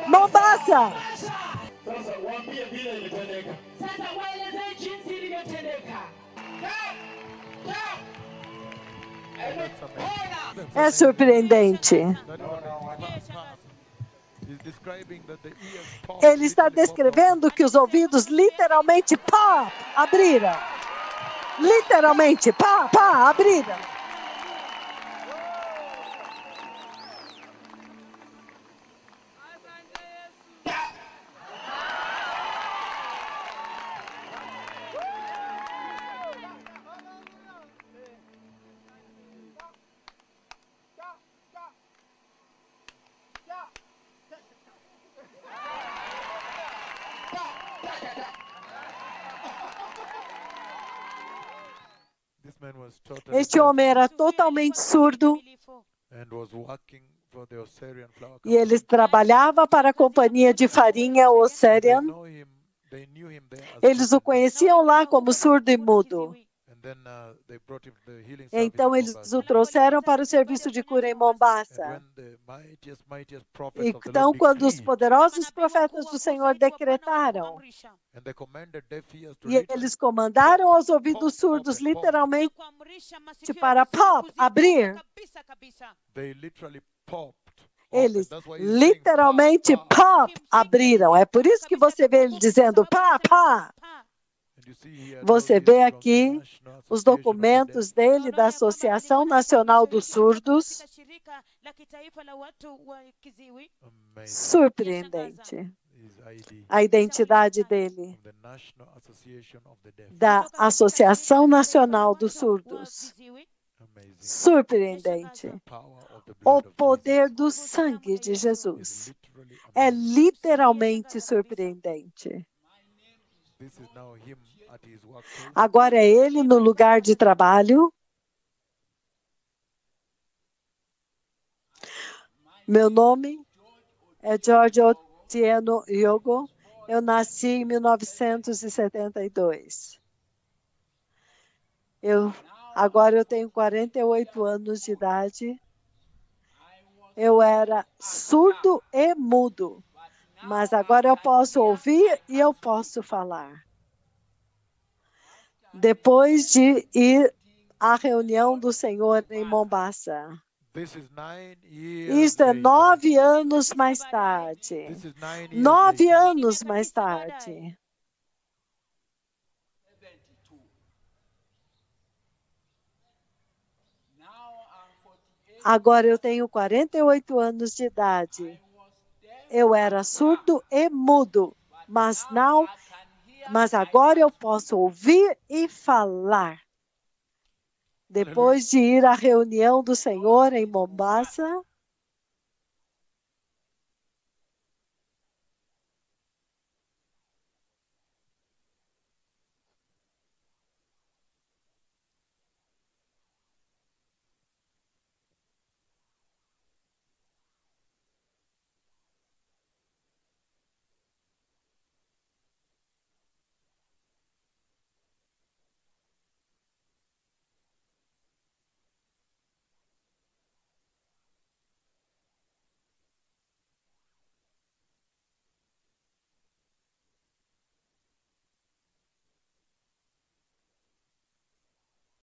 A: Mombasa,
M: ilivyotendeka.
A: É surpreendente. Ele está descrevendo que os ouvidos literalmente pá, abriram. Literalmente pá, pá, abriram. Este homem era totalmente surdo e ele trabalhava para a companhia de farinha
B: as
A: Eles o conheciam lá como surdo e mudo.
B: Uh, they brought him to the healing service
A: Então eles o trouxeram para o serviço de cura em Mombasa. Então, quando os poderosos profetas do Senhor decretaram,
B: and they commanded deaf ears to
A: e
B: literally
A: eles comandaram aos ouvidos surdos, literalmente, para pop, abrir,
B: They literally popped.
A: eles literalmente pop, abriram. É por isso que você vê ele dizendo pá, pá. Você vê aqui os documentos dele da Associação Nacional dos Surdos. Surpreendente. A identidade dele,
B: The National Association of the Deaf.
A: da Associação Nacional dos Surdos. Surpreendente. O poder do sangue de Jesus é literalmente surpreendente. Agora é ele no lugar de trabalho. Meu nome é George Otieno Yogo. Eu nasci em 1972. Eu, agora eu tenho 48 anos de idade. Eu era surdo e mudo, mas agora eu posso ouvir e eu posso falar. Depois de ir à reunião do Senhor em Mombasa. Isto é nove anos mais tarde. Nove anos mais tarde. Agora eu tenho 48 anos de idade. Eu era surdo e mudo, mas não, mas agora eu posso ouvir e falar. Depois de ir à reunião do Senhor em Mombasa,